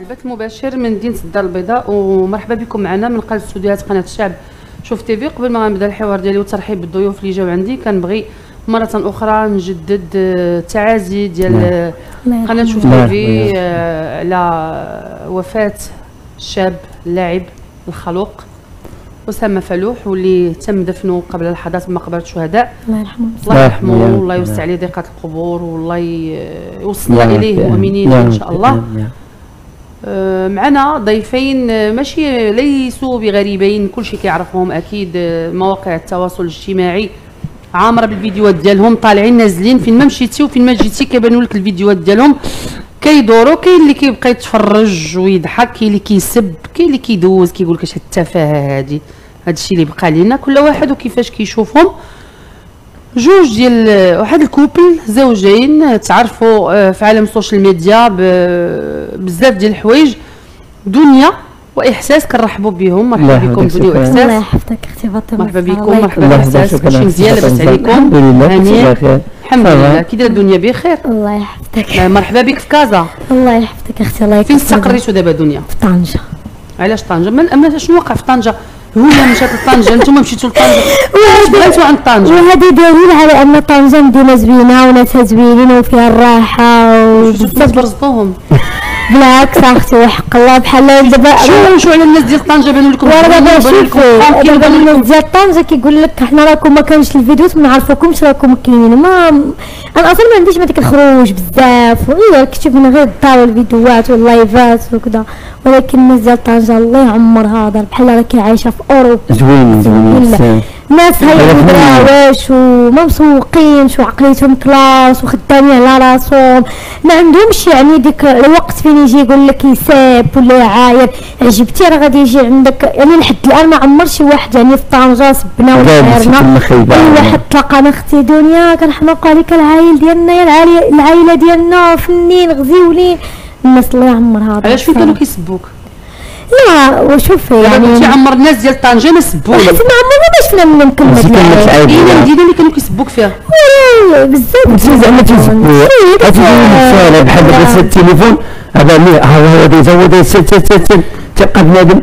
البث المباشر من مدينه الدار البيضاء ومرحبا بكم معنا من قناة استوديوهات قناة الشعب شوف تيفي قبل ما نبدأ الحوار ديالي والترحيب بالضيوف اللي جاو عندي كنبغي مرة أخرى نجدد آه، التعازي ديال نعم. آه، يرحمه. قناة شوف نعم. تيفي آه، على وفاة الشاب اللاعب الخلوق أسامة فلوح واللي تم دفنه قبل لحظات بمقبرة الشهداء. الله يرحمه. الله يرحمه. والله يوسع. عليه ضيقات القبور والله يوصلنا يا مؤمنين إن شاء الله. آه، معنا ضيفين آه، ماشي ليسوا بغريبين. كل شيء كيعرفهم أكيد آه، مواقع التواصل الاجتماعي. عامره بالفيديوهات ديالهم طالعين نازلين فين ما مشيتي وفين ما جيتي كيبانوا لك الفيديوهات ديالهم. كيدوروا كاين اللي كيبقى يتفرج ويضحك كاين اللي كيسب كاين اللي كيدوز كيقول لك اش هاد التفاهة هادي. هادشي اللي بقى لينا. كل واحد وكيفاش كيشوفهم. جوج ديال واحد ال couple زوجين تعرفوا آه، في عالم ال social media بزاف ديال الحوايج. دنيا وإحساس كنرحبوا بهم. مرحبا بكم دنيا شكراً. الله واحساس يحفظك أختي فاطمة. مرحبا بكم. مرحبا بإحساس. كلشي مزيان لاباس الحمد عليكم. لله هانية بخير الحمد. لله. كي دايره الدنيا بخير. الله يحفظك. آه، مرحبا بك في كازا. الله يحفظك أختي الله فين يكرمك. استقريتوا دابا دنيا في طنجة. علاش طنجة؟ من اما شنو وقع في طنجة؟ هي مشات لطنجه أنتم مشيتوا لطنجه علاش بغيتوا عند طنجه وهذا دليل على أن طنجه مدينه زوينه وناسها زوينين وفيها الراحة شفتوا وبزاف برزطوهم. بالعكس أختي وحق الله بحال دابا شو شو على الناس ديال طنجة؟ بانوا لكم ورا دابا شوفوا دابا الناس ديال طنجة كيقول لك حنا راكم ما كانش الفيديوهات ما نعرفوكمش راكم كاينين. ما أنا أصلا ما عنديش هذيك الخروج بزاف. وإيه كتب من غير الدار والفيديوهات واللايفات وكذا. ولكن الناس ديال طنجة الله يعمرها دار بحال راكي عايشة في أوروبا. زوين زوين. ناس هاي الله يرحمهم. دراويش وما مسوقينش وعقليتهم classe وخدامين على راسهم. ما عندهمش يعني ديك الوقت فين يجي يقول لك يساب ولا يعاير. عجبتي راه غادي يجي عندك يعني لحد الآن ما عمر شي واحد يعني في طنجة سبنا ولا المخيبة. اي واحد تلاقانا أختي دنيا كنحماقوا عليك العايل ديالنا يا العائله ديالنا فنين غزيولين. الناس الله يعمرها. علاش فين كانوا كيسبوك؟ لا وشوفي دابا يعني كنتي عمر الناس ديال طنجة ما سبوني حيت ما عمرنا ما شفنا منهم كلمة. العيب. اين المدينة اللي كانوا كيسبوك فيها. بزاف. انت زعما رسالة بحال. دابا التليفون. هذا هو هذا يزود تلقى بنادم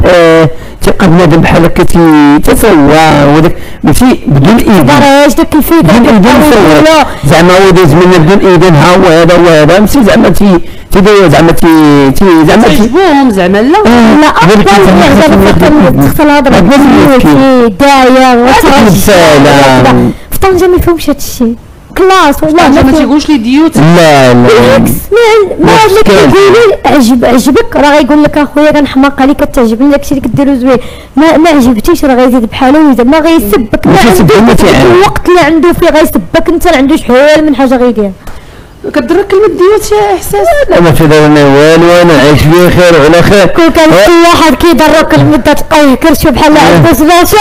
آه، تلقى بنادم بحال هكا تي- تسوى وداك ماشي بدون إيدين. دراج داك الفيديو بدون سوى زعما هو داز منا بدون إيدين ها هو هذا هو هذا. ماشي زعما تي تيداير زعما تي تي زعما تي تعجبوهم زعما. لا لا ذلك أفضل تدخل الهضرة. نبدأ بزيوتي نبكي. داير رسالة. في طنجه ما يفهمش هذا الشيء كلاس والله ما. تيقولش لي ديوت؟ لا لا. بالعكس ما ما. كيقولي عجب عجبك راه غيقول لك أخويا كنحماق عليك كتعجبني داكشي اللي كديرو زوين. ما ما عجبتيش راه غيزيد بحالو. ويزيد ما غيسبك ما عنده. الوقت اللي عنده فيه غيسبك. أنت ما عندوش حوال من حاجة غيدير كدرك كلمه ديوت يا إحساس؟ لا ما في دار أنا والو أنا عايش فيه خير وعلى خير. كون كان أه. شي واحد كيضرك المدة تلقاه يكرشو بحال عنده سباشه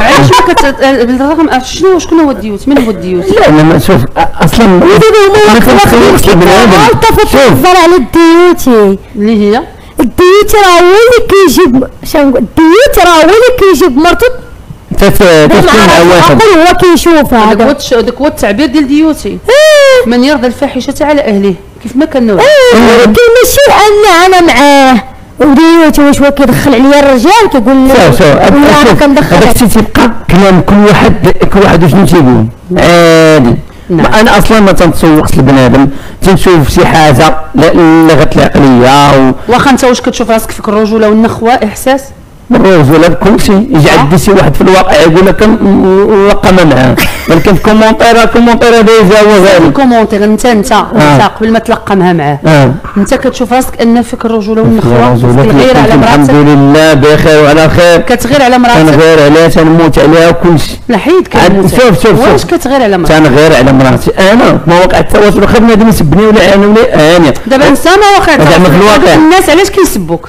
علاش ما كت بالرغم عرفت شنو شكون هو الديوت؟ من هو الديوت؟ أنا ما شوف أصلا ما ودابا هما كنخليكش لبنادم التفت شوف. الزرع على الديوتي اللي هي؟ الديوتي راه هو اللي كيجيب شنو نقول؟ الديوتي راه هو اللي كيجيب مع واحد عقل هو كيشوف هذاك هذا. هو التش- هذاك هو التعبير ديال ديوتي. من يرضى الفاحشة على أهله كيف ما كان نوع. ولكن ماشي إن أنا معاه. وديوتي واش هو كيدخل عليا الرجال كيقول لي شوف شوف أنا كندخل هذاك الشيء تيبقى كلام كل واحد كل واحد وشنو تيقول عادي. نعم. ما أنا أصلا ما تنتسوقش لبنادم تنشوف شي حاجة لا لغت العقليه واخا أنت واش كتشوف راسك فيك الرجولة والنخوة إحساس؟ والرجوله كل شيء يجي آه. عندي شي واحد في الواقع يقول لك وقما معاه ولكن في commentaire commentaire هذا يجاوز هذا ال commentaire انت انت أنت قبل ما تلقمها معاه. آه. أنت كتشوف راسك أن فيك الرجوله والنخوة كتغير على الحمد مراتك. لله بخير وعلى خير. كتغير على مراتك. تنغير عليها تنموت عليها وكل شيء. لا حيد كنموت شوف- شوف- واش شوف. كتغير على مراتك؟ تنغير على مراتي. أنا في مواقع التواصل واخا بنادم يسبني ولا أنا ولا أنا دابا أنت ما واقع زعما في الواقع. الناس علاش كيسبوك؟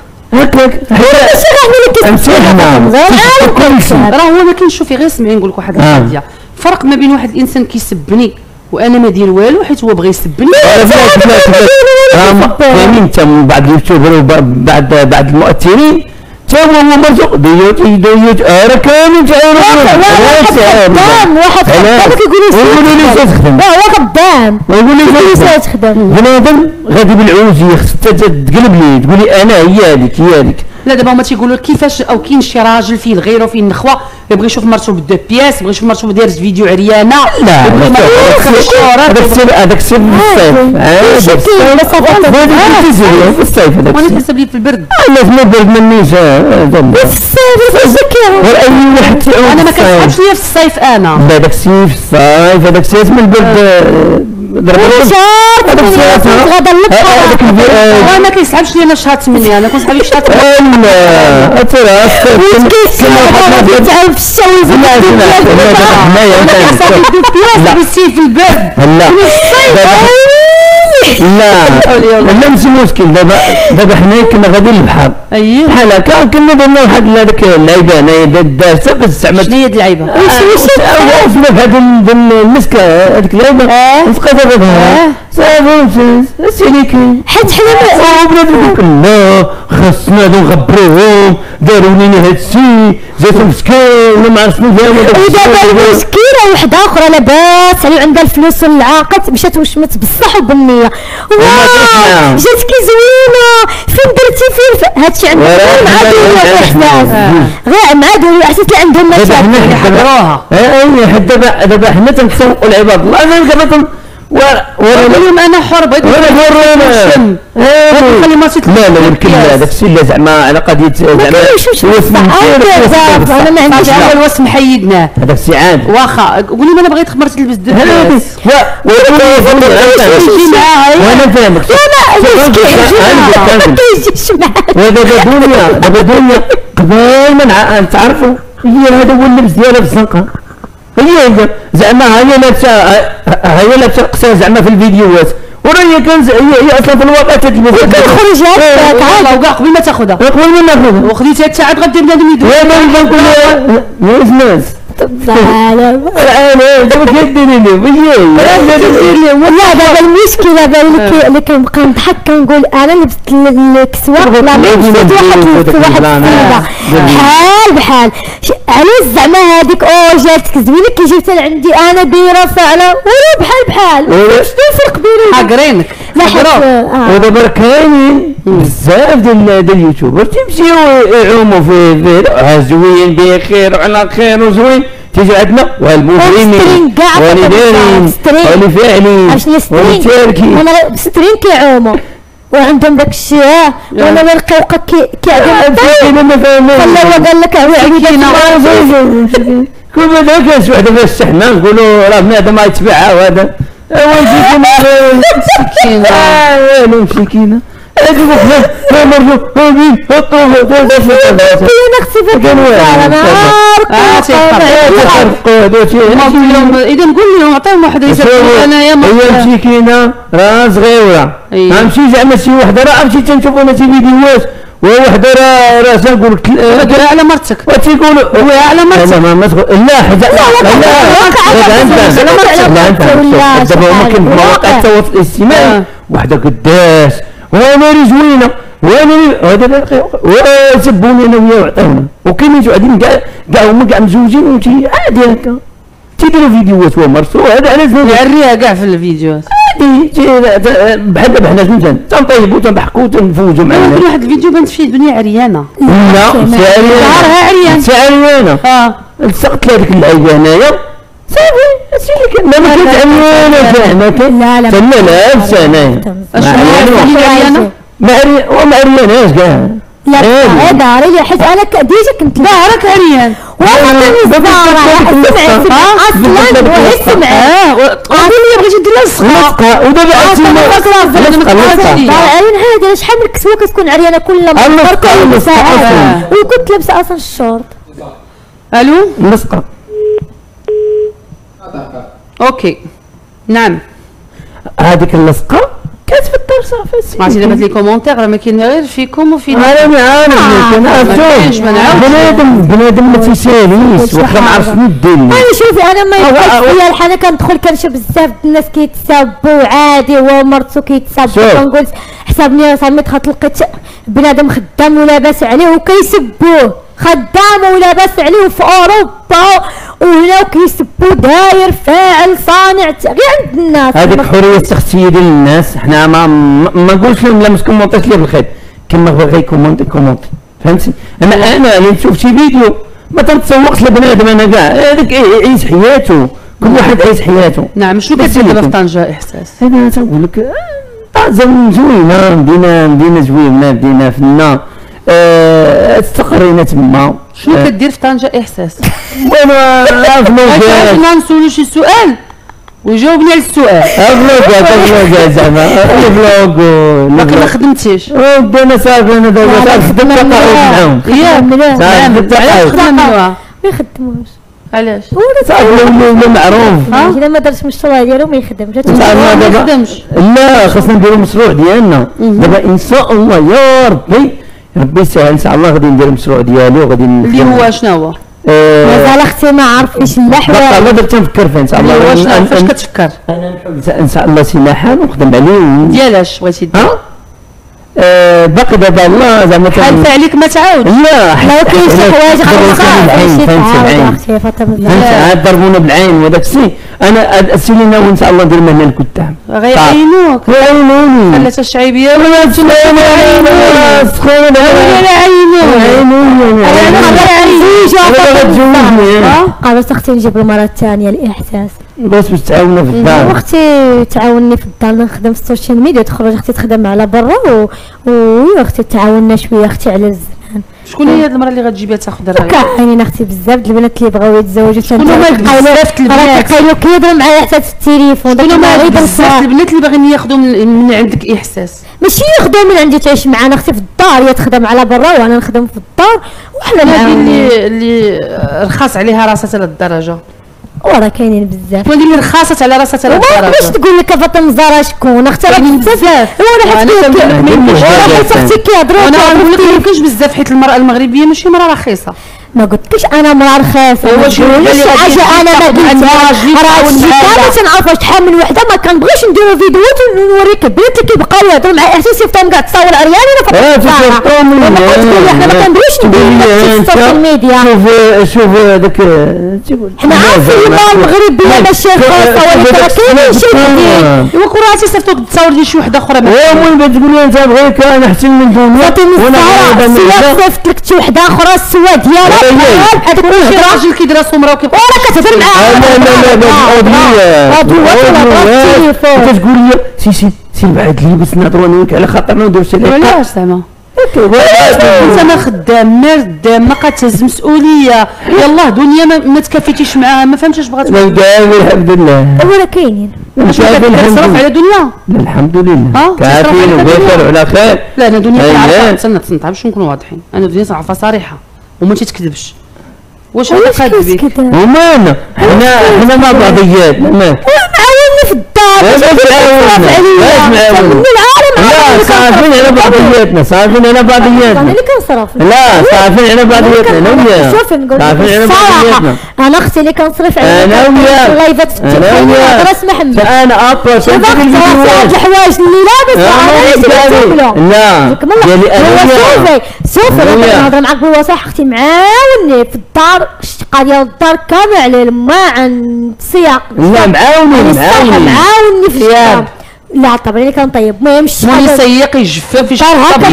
راه هو ما غير سمعي نقول لك واحد آه. القضية فرق ما بين واحد الانسان كيسبني وأنا ما دير والو حيت هو بغى يسبني فاهمين انت من بعض اليوتيوبر وبعض بعض المؤثرين هو مرزوق ديوت ديوت راه كامل واحد خدام واحد خدام يقول لي تخدم. لا هو خدام ويقول لي تخدم. بنادم غادي بالعوزيه خصها تقلب لي تقول لي أنا هي هذيك هي هذيك. لا دابا هما تيقولوا كيفاش أو كاين شي راجل فيه الغيره وفيه النخوة يبغي يشوف مرته بدو بياس يبغي يشوف مرته دايره فيديو عريانة لا يبغي لا مرته تدخل الشهرات هذاك السر هذاك السر في الصيف عادي. عادي كاين بس هذا- هذاك السر في الصيف. هذاك وأنا في في لا آه، غدا البرد وأنا ما كيسحبش لي أنا شهر 8 أنا في شهر لا ترى كيتعب في الشوي في لا بياس بالسيف في البرد لا لا لا ماشي مشكل دابا دابا حنا كنا غاديين للبحر اييه بحال هكا كنا درنا واحد هذاك اللعيبه انايا دارسه باش استعملت شنو هي اللعيبه وقفنا في هذا المسكه هذيك اللعيبه نبقى ضربها صافي سيليكي حيت حنا وبنادم لا خاصنا نغبروهم داروا لينا هاد الشيء زيتو مسكين ولا ما عرفت شنو داروا ودابا المشكلة وحده أخرى لاباس عليه عندها الفلوس والعاقت مشات وشمت بصح وبالنيه. واو جاتك زوينه فين درتي فين هادشي عندهم وراه غير مع دول الاحساس آه. غير مع دول الاحساس اللي عندهم دابا حنا مشاكل اي دابا دابا حنا تنسوقوا العباد الله أنا دابا تن ورا قول ورا لهم أنا حر بغيت ولا نشم. ورونا خلي مرتي تطلع لا لا يمكن لا داك الشيء زعما على قضيه زعما. أنا ما عنديش هذا الوسم حيدناه هذاك الشيء عادي واخا قول لهم أنا بغيت مرتي تلبس يجي معاها وأنا فاهمك. معايا ودابا دنيا دابا دنيا قبل ما نتعرفوا هي هذا هو اللبس ديالها في الزنقه هي زعما هي لابسه هي لابسه القصة زعما في الفيديوهات وراه هي كان هي هي أصلا في الواقع تتلبس كتخرج هكاك والله وكاع قبل ما تاخذها قبل ما ناخذها وخديتها عاد غدير بنادم يدوي يا ما نقول لها يا ناس لا دابا لا المشكلة دابا اللي كنبقى نضحك كنقول أنا لبست ال- الكسوه لا لبست واحد واحد بحال بحال. علاش زعما هذيك أو جاتك زوينة كي جبتها لعندي أنا دايره فعلا ولا بحال بحال. شنو الفرق بينهم حاقرينك. لا. آه. ودابا كاينين بزاف ديال ديال اليوتيوبر تيمشيو يعوموا في في ها زوين بخير وعلى خير وزوين. تيجي عندنا؟ والمجرمين عشان سترين والتاركين أنا سترين كيعوموا وعندهم داك الشيء آه وأنا ما القوقة كي كيعدم أنا ما فاهمين هو قال لك كل ما ذاك واحد في الشحنة نقولوا راه بنادم ما يتبعها وهذا. ايوا مسكينه مسكينه ويلو مسكينه وحده. آه، هي اذا نقول لهم عطيهم واحد يسافر أنا يا مرة مسكينه راه صغيره. امشي زعما شي وحده راه عرفتي تنشوف أنا شي فيديوهات وواحده راه راه تنقول لك ديرها على مرتك وتيقولوا هو على ما لا ما لا حاجة لا لا لا لا دابا هما مواقع التواصل الاجتماعي وحده قداس وأنا ري زوينة وأنا ري- هذا لا وسبوني أنا وياه وعطاونا وكاينين شي وحدين كاع كاع هما كاع مزوجين وتي عادي هكا. تيديروا فيديوهات ومرسو هذا علاش يعريها كاع في الفيديوهات. عادي بحال دابا حنا شنو تنطيبوا تنضحكوا تنفوزوا معنا. واحد الفيديو بانت فيه الدنيا عريانة. لا سعريانه ظهرها عريان. سعريانه آه. لصقت هذيك اللعيبه هنايا صافي هادشي اللي كان لا ما كنت عميانه فاهمك لا لا اشنو هي اللي عريانه ما عرياناش كاع لا. هذا ريلي حيت أنا ديجا كنت ظهرك عريان وأنا بالضبط. سمعت أصلا وهي سمعت آه قولوا لي بغيتي دير لها لصقه ودابا. عين هذا شحال من كسوه كتكون عريانه كل اللصقة ولبسها. أصلاً. وكنت لابسه أصلا الشورت ألو لصقه أوكي. نعم. هذيك اللصقه كانت في الدرس صافي عرفتي دابا les commentaires راه ما كاين غير فيكم وفينا أنا أنا ما ما نعاودش. بنادم بنادم ما تيساليش واخا ما عرفش شنو دير أنا شوفي أنا ما يبقاش فيا. الحال أنا كندخل كنشوف بزاف الناس كيتسابوا عادي هو ومرتو كيتسابوا. كنقول حسابني صامت خاطر لقيت بنادم خدام ولاباس عليه وكيسبوه. خدام ولاباس عليه في أوروبا وهنا وكيسبوا داير فاعل صانع غير عند الناس. هذيك حرية الشخصيه ديال الناس. حنا ما ما نقولش لهم لا ما تكومونتيش لي بالخير. كما بغى يكومونتي كومونتي. فهمتي؟ أنا أنا اللي نشوف شي فيديو ما تنتسوقش لبنادم أنا كاع. هذاك يعيش حياته. كل واحد عايش حياته. نعم شنو كدير دابا في. طنجه إحساس؟ أنا تنقول لك آه، طنجة زوينة. بدينا بدينا زوينة بدينا فينا آه، استقرينا تما شنو آه، كدير في طنجة؟ إحساس. وأنا عرفنا نسولو شي سؤال. ويجاوبني على السؤال. فلوقات فلوقات زعما الفلوق باقي ما خدمتيش. ودينا صافي أنا دابا صافي. معاهم. ياك. صافي علاش ممنوعه ما يخدموش علاش؟ صافي ولا ولا معروف؟ اذا ما درتش المشروع ديالو ما يخدمش. صافي ما يخدمش. لا خاصنا نديرو المشروع ديالنا. دابا إن شاء الله يا ربي ربي يسهل. إن شاء الله غادي ندير المشروع ديالي وغادي اللي هو شنو هو؟ آه، مازال أختي ما عرفتش لا بقى حوايج الله درت تنفكر فيه إن شاء اللي الله هو شنو أنا- فاش كتفكر؟ أنا نحب إن شاء الله سلاحه ونخدم عليه. و- ديالاش بغيتي دير؟ آه، باقي دابا الله زعما حالفه عليك ما تعاود لا لو كاين شي حوايج فاطمه فهمت عاد ضربونا بالعين وداك الشيء أنا هاد الشيء اللي ناوي ان شاء الله ندير مهنه لقدام غيعينوك عينوني خلات الشعيبيه ولا سخونه سخونه ولا عينوك عينوني عينوني قالت أختي نجيب المره الثانية الاحساس بس باش تعاونا في الدار. واختي تعاوني في الدار نخدم في السوشيال ميديا. تخرج أختي تخدم على برا و... و أختي تعاوننا شوية. أختي على الزمان. شكون هي هاد المرأة اللي غتجيبها تاخذ الراي كاينين أختي بزاف د البنات اللي بغاو يتزوجوا. شكون هما بزاف البنات؟ كاينوا كيهضروا معايا حتى في التليفون. شكون هما بزاف البنات اللي باغيين ياخذوا من عندك إحساس؟ ماشي يخدم من عندي تعيش معانا. أختي في الدار. هي تخدم على برا وأنا نخدم في الدار. وحنا اللي اللي رخص عليها راسها على الدرجة. وراه كاينين بزاف. وهذه اللي رخصت على راسها باش الدرجه تقول لك فاطمة زهره شكون؟ أختي راه بزاف. وأنا حيت أختي كيهضروا في ما يمكنش بزاف حيت المرأة المغربية ماشي مرأة رخيصة. ما قلتلكش أنا مرا رخيصه هو ما تقوليش حاجة أنا ما تاخد عند قلتها راجلي راه. كامل تنعرف واش شحال من وحدة ما كنبغيش نديرو فيديوهات ونوريك البنات اللي كيبقاو يهضروا مع إحساس يفتهم كاع تصور عريانه أنا آه فقط قلت لك إحنا ما كنبغيش نديرو السوشيال ميديا. شوف شوف هذاك حنا عارفين المراه المغربيه ماشي رخيصه ولكن كاين شي جديد. ايوا كون راه تصيفطوك تصاور ديال شي وحدة أخرى. ما بتقول لي أنت بغيك أنا أحسن من فاطمة وأنا الزهراء. صيفط لك شي وحدة أخرى السوا ديالها شي راجل كيدير راسو مراه وكيبقى وأنا كتهضر آه، معاه لا لا لا بالعضوية عضوية ولا بالتليفون تقول لي سي سي سي بعد لي بس نهضروا أنا وياك على خاطرنا نديرو شي لقاء علاش زعما؟ أنت ما خدام ما خدام ما قاتهز مسؤولية. يلاه دنيا ما, ما تكافيتيش معاها ما فهمتش اش بغات ما داوي الحمد لله ولا كاينين لله على دنيا؟ لا، الحمد لله كافيين تصرف على وبخير. وعلى خير. لا أنا دنيا أييه. كنعرفها. تسنى تنطع باش نكونوا واضحين؟ أنا دنيا تعرفها صريحه وما تتكذبش. واش هذا علاش قاد بك كيسكت وما أنا. حنا حنا مع بعضياتنا ماك معاوني في الدار؟ ما تعاوننا. عليا لا، صافين على بعضياتنا صافين على انا بعضياتنا اللي كنصرف لا صافين على بعضياتنا أنا وياك شوفي نقول بعضياتنا أنا أختي اللي كنصرف عليها أنا وياك. اللايفات في أنا التليفون اسمح محمد أنا ابا شوف الفيديوهات الحوايج اللي لابس أنا ليش كنقولهم لا. ديالي هو أنا وياك. شوفي شوفي أنا أنا. كنهضر معاك بالوصح أختي معاوني في الدار الشقه ديال الدار كامل على الماء عن السياق لا معاوني يعني معاوني. معاوني في ثياب. لا طبعا اللي كنطيب المهم الشقه مولي ديال- سيق هكا شي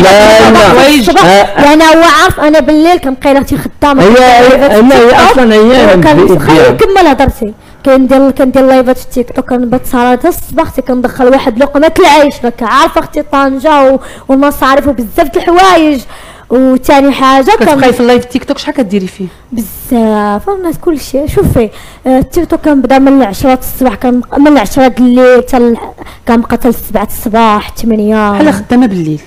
لا، لا. يعني هو عارف أنا بالليل كنبقى أختي خدامه هي لا هي أصلا هي خليني. نكمل هضرتي كندير كندير live ات في التيك توك كنبات حتى الصباح أختي كندخل واحد لقمة العيش راك عارفة أختي طنجة و- والمصاريف وبزاف د الحوايج. وثاني حاجة كتبقاي في ال live تيك توك شحال كديري فيه؟ بزاف الناس كل شيء. شوفي آه، التيك توك كنبدا من العشرة الصباح كان من العشرة د الليل حتى كنبقى حتى السبعة الصباح ثمانية بحال خدامة بالليل.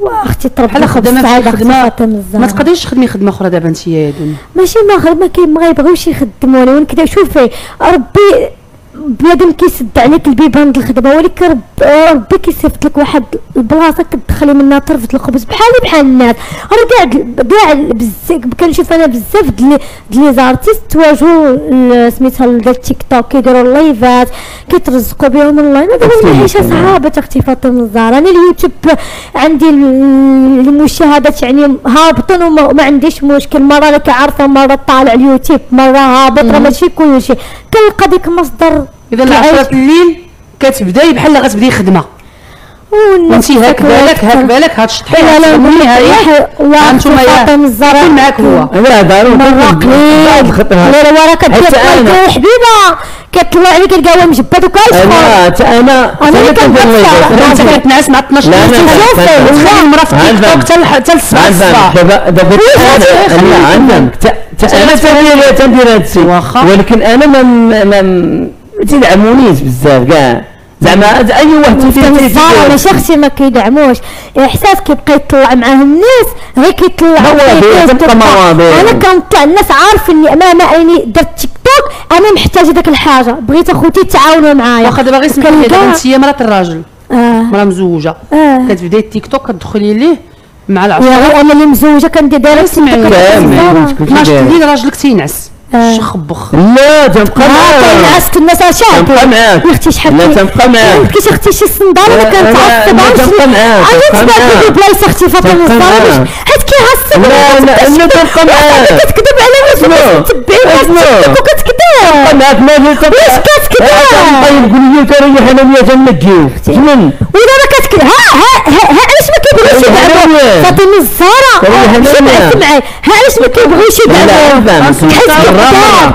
واختي طرب بحال خدامة في خدمة ما تقدريش تخدمي خدمة أخرى دابا انت يا دنيا. ماشي ما كاين ما يبغيوش يخدموني كذا شوفي ربي بنادم كيسد عليك البيبان د الخدمة ولكن رب ربي كيصيفط لك واحد البلاصة كتدخلي منها طرفة الخبز بحالي بحال الناس. راه كاع كاع بزاف كنشوف أنا بزاف د لي زارتيست تواجهوا سميتها ديال التيك توك كيديروا اللايفات كيترزقوا بهم اونلاين هذا هو العيشه صعبه أختي فاطمه الزهراء أنا اليوتيوب عندي المشاهدات يعني هابطين وما عنديش مشكل. مرة أنا كعارفه مرة طالع اليوتيوب مرة هابط راه ماشي كل شيء كنلقى ديك مصدر إذا العشرة الليل كتبداي بحال غتبداي خدمة. وانت هاك بالك هاك بالك هاد لا لا النهايه وأنتم يا معاك هو؟ لا ضروري قليل لا راه كتبدا حبيبة. كيطلع لك القهوه مجبد وكايش أنا أنا أنا اللي كنبصر أنت كتنعس مع 12 لا لا تخلي المرأة في تيك توك حتى الصباح دابا دابا أنا عندك أنا تندير هادشي ولكن أنا ما تيدعمونيش بزاف كاع. زعما أي واحد تيدير أنا شخصي ما كيدعموش. إحساس كيبقى يطلع معاه الناس غير كيطلع مواضيع أنا كنطلع الناس عارفني امام عيني درت تيك توك أنا محتاجه داك الحاجة. بغيت أخوتي تعاونوا معايا. واخا دابا غير سمحي لي انت هي مرات الراجل. آه. مراه مزوجة. آه. كتبداي التيك توك كتدخلي ليه مع العشرة. يا أنا اللي مزوجة كندير دايرة سمعي 12 الليل راجلك تينعس. شخبخ. لا تنبقى معاك الناس الناس شاهد تنبقى معاك أختي شحال لا تنبقى معاك كيش أختي شي صندال أنا كنتعصب تنبقى معاك عاد تبقى في بلايص أختي فاطمة الزهراء حيت كيعصب لا لا لا تنبقى معاك كتكذب على الناس تتبعي الناس وكتكذب تنبقى معاك ما واش كتكذب طيب قولي لي تريح أنا ويا تنجيو من ولا ما كتكذب ها ها ها علاش ما كيبغيوش يدعموا فاطمة الزهراء سمعي سمعي. ها علاش ما كيبغيوش يدعموا حيت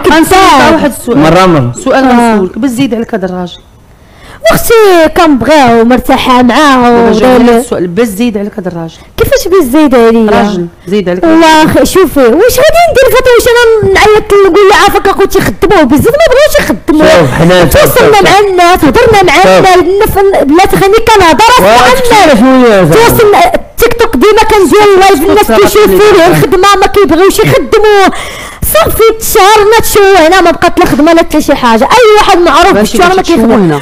كذاب واحد السؤال مرة مرة. سؤال غنسولك بس زيد عليك هذا الراجل؟ واختي كنبغيه ومرتاحه معاه السؤال بس زيد عليك هذا الراجل؟ كيفاش بس زيد عليا؟ راجل زيد عليك. والله شوفي واش غادي ندير فاطمه واش أنا نعيط نقول له عافاك أخوتي خدموه بزاف ما بغاوش يخدموه تواصلنا مع الناس هضرنا مع الناس بلاتي خليني كنهضر مع الناس تواصلنا تيك توك ديما كندير ال live الناس كيشوفوا الخدمة ما كيبغيوش يخدموا. صافي تشهرنا تشوهنا ما بقات لا خدمة لا حتى شي حاجة. أي واحد معروف بالشهر ما كيخدم.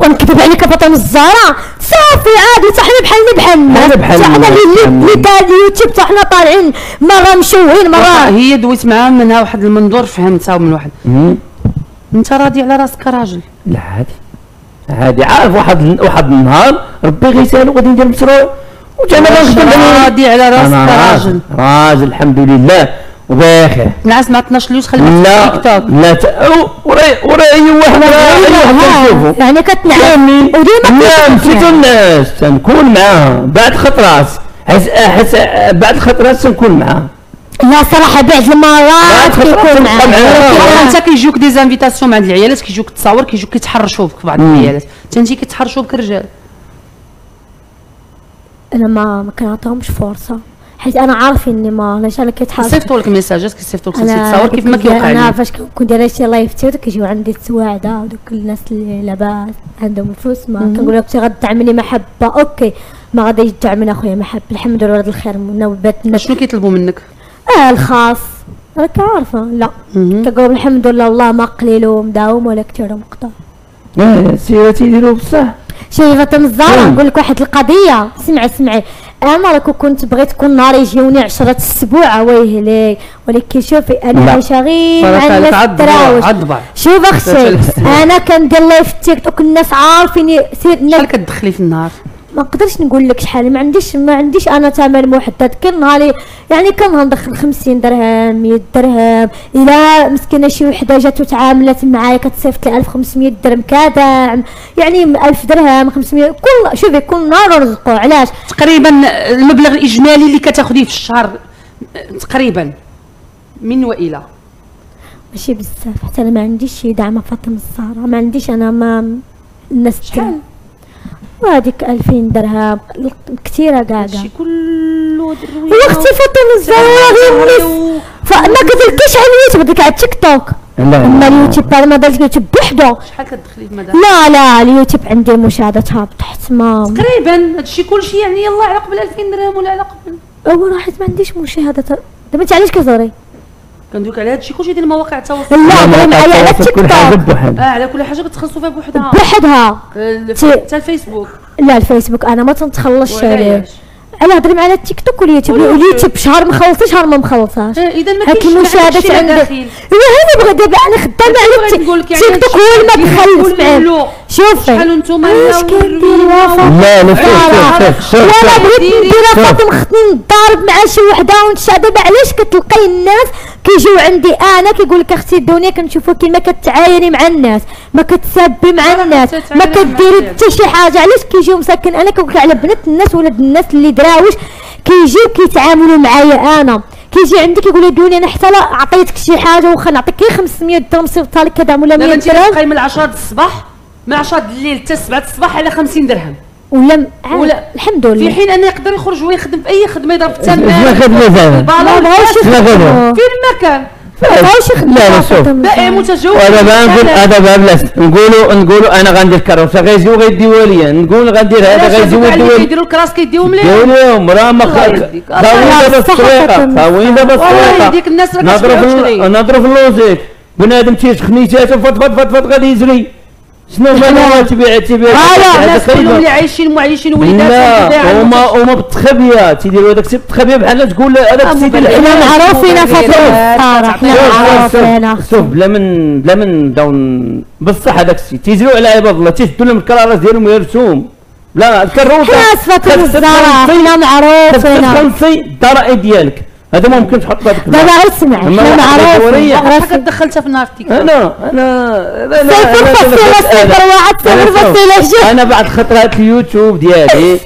ونكذب عليك فاطمة الزهراء. صافي عادي حتى حنا بحالنا بحالنا بحالنا اللي اليوتيوب حتى حنا طالعين مرة مشوهين مرة. هي دويت معاها منها واحد المنظور فهمتها من واحد. أنت راضي على راسك راجل. لا عادي عادي عارف واحد واحد النهار ربي غيسألو غادي ندير مشروع وجانا راضي على راسك راجل راجل. الحمد لله. وباخر. نعس مع 12 لوز خلي لا لا ت... وراي أي واحد أي واحد. كنشوفو يعني وديما نعم في الناس تنكون معاها بعد خطرات حس حس بعد خطرات تنكون معاها لا صراحة بعد المرات كيكون معاها أنت كيجيوك دي زانفيتاسيون مع هاد العيالات كيجيوك تصاور كيجيوك كيتحرشوا بك في بعض العيالات. أنت كيتحرشوا بك الرجال أنا ما ما كنعطيهمش فرصة. حيت أنا عارفة إني ما علاش أنا كيتحرك صيفطوا لك message ات كيصيفطوا لك تصاور كيف ما كيوقع أنا فاش كنكون دايرة شي live تيك كيجيو عندي السواعده ودوك الناس اللي لاباس عندهم الفلوس ما كنقول لك غتدعمني محبة. أوكي ما غادي يدعمني أخويا محبة. الحمد لله ولاد الخير نوبات شنو كيطلبوا منك؟ آه الخاص. راك عارفة. لا. كنقول الحمد لله والله ما قليل ومداوم ولا كثير ومقطع آه سيرتي يديروا بصح شوفي فاطمه الزهراء نقول لك واحد القضية. سمعي سمعي. أنا راك كنت بغيت كل نهار يجيوني 10 السبوع ويهلي. ولكن شوفي أنا عايشه غير الناس التراوش شوف أختي أنا كندير live تيك توك الناس عارفيني. سير شحال كتدخلي في النهار ما نقدرش نقول لك شحال ما عنديش ما عنديش أنا ثمن محدد. كل نهار يعني كان ندخل 50 درهم 100 درهم. إلى مسكينة شي وحدة جات وتعاملت معايا كتصيفط لي 1500 درهم كدعم يعني 1000 درهم 500 كل شوفي كل نهار رزقو علاش؟ تقريبا المبلغ الإجمالي اللي كتاخذيه في الشهر تقريبا. من وإلى. ماشي بزاف حتى أنا ما عنديش شي دعم فاطمة الزهراء. ما عنديش أنا ما الناس شحال؟ وهذيك 2000 درهم. كثيرة كاع شي كله دروية. واختي فاطمه الزهراء فما قلتلكيش على اليوتيوب؟ ديك على التيك توك لا أما اليوتيوب أنا ما درت اليوتيوب. بوحدو شحال كتدخلي في مدى لا لا اليوتيوب عندي مشاهدات هابطه حتى ما تقريبا. هادشي كلشي يعني يلاه على قبل 2000 درهم ولا على قبل. هو راه حيت ما عنديش مشاهدات دابا أنت علاش كتهضري؟ كندوك على هادشي كلشي ديال مواقع التواصل. لا هضري معايا على التيك توك. آه على كل حاجة كتخلصوا فيها بوحدها. بوحدها. حتى الفيسبوك لا الفيسبوك أنا ما تنتخلصش عليه. أنا هضري معايا على التيك توك واليوتيوب. واليوتيوب. اليوتيوب شهر مخلصه شهر ما مخلصاش إذا ما كاينش ما المشاهدات عندك ايوا هذا بغا دابا أنا خدامة على التيك يعني توك هو المدخل اسمعي كله شوفي. شحال نتوما لا لا شوف شوف شوف شوف وأنا بغيت. ندير شوف. فاطمه خصني نضارب مع شي وحدة ونتشع دابا علاش كتلقاي الناس كيجيو عندي أنا كيقول لك أختي الدنيا كنشوفوك كيما كتعايري مع الناس ما كتسبي مع الناس ما كديري. حتى شي حاجة. علاش كيجيو مساكن؟ أنا كنقول لك على بنات الناس ولاد الناس اللي دراوش كيجيو كيتعاملوا معايا أنا. كيجي عندك يقول لي دوني أنا حتى لا عطيتك شي حاجة واخا نعطيك غير 500 درهم صيفطها لك كذا ولا 100 دابا انت درهم. تبقاي من 10 د الصباح؟ من 10 د الليل حتى 7 د الصباح على 50 درهم ولا ولا- الحمد في لله حين انه يقدر يخرج ويخدم في اي خدمه يضرب في التمام خدمه ما بغاوش. يخدموا فين ما كان لا، لا، شوف. بائع. متجول بقى نقول هذا بقى بلاش نقولوا نقولوا أنا غندير كروسه غيجيو غيديو ليا نقول غندير هذا غيجيو اللي يديو كيديروا الكراس كيديوهم ليه ديولهم راه ما. خاويين دابا فاطمة. خاويين دابا نضرب كتبيع في نضرب في اللوزيك بنادم تيش خنيتاتو فط فط فط فط غادي يجري شنو ما تبيع تبيع هايا الناس كلهم اللي عايشين معيشين وليداتهم لا هما هما بالتخبيه تيديروا هذاك السي بالتخبيه بحال تقول هذاك السيد. إحنا معروفين فاطمه الصراحه إحنا معروفين شوف بلا من بلا من داون بصح هذاك الشيء تيجروا على عباد الله تيشدوا لهم الكرارات ديالهم ويرسوهم لا الكروته ناس فاطمه الزهراء إحنا معروفين الضرائب ديالك هذا ما ممكن تحط في هذاك دابا البلاصة. اسمع معروفين الدورية. حقا دخلتها في النار تيك توك أنا أنا لا لا شوف، فاصلة شوف. أنا بعد خطرات اليوتيوب ديالي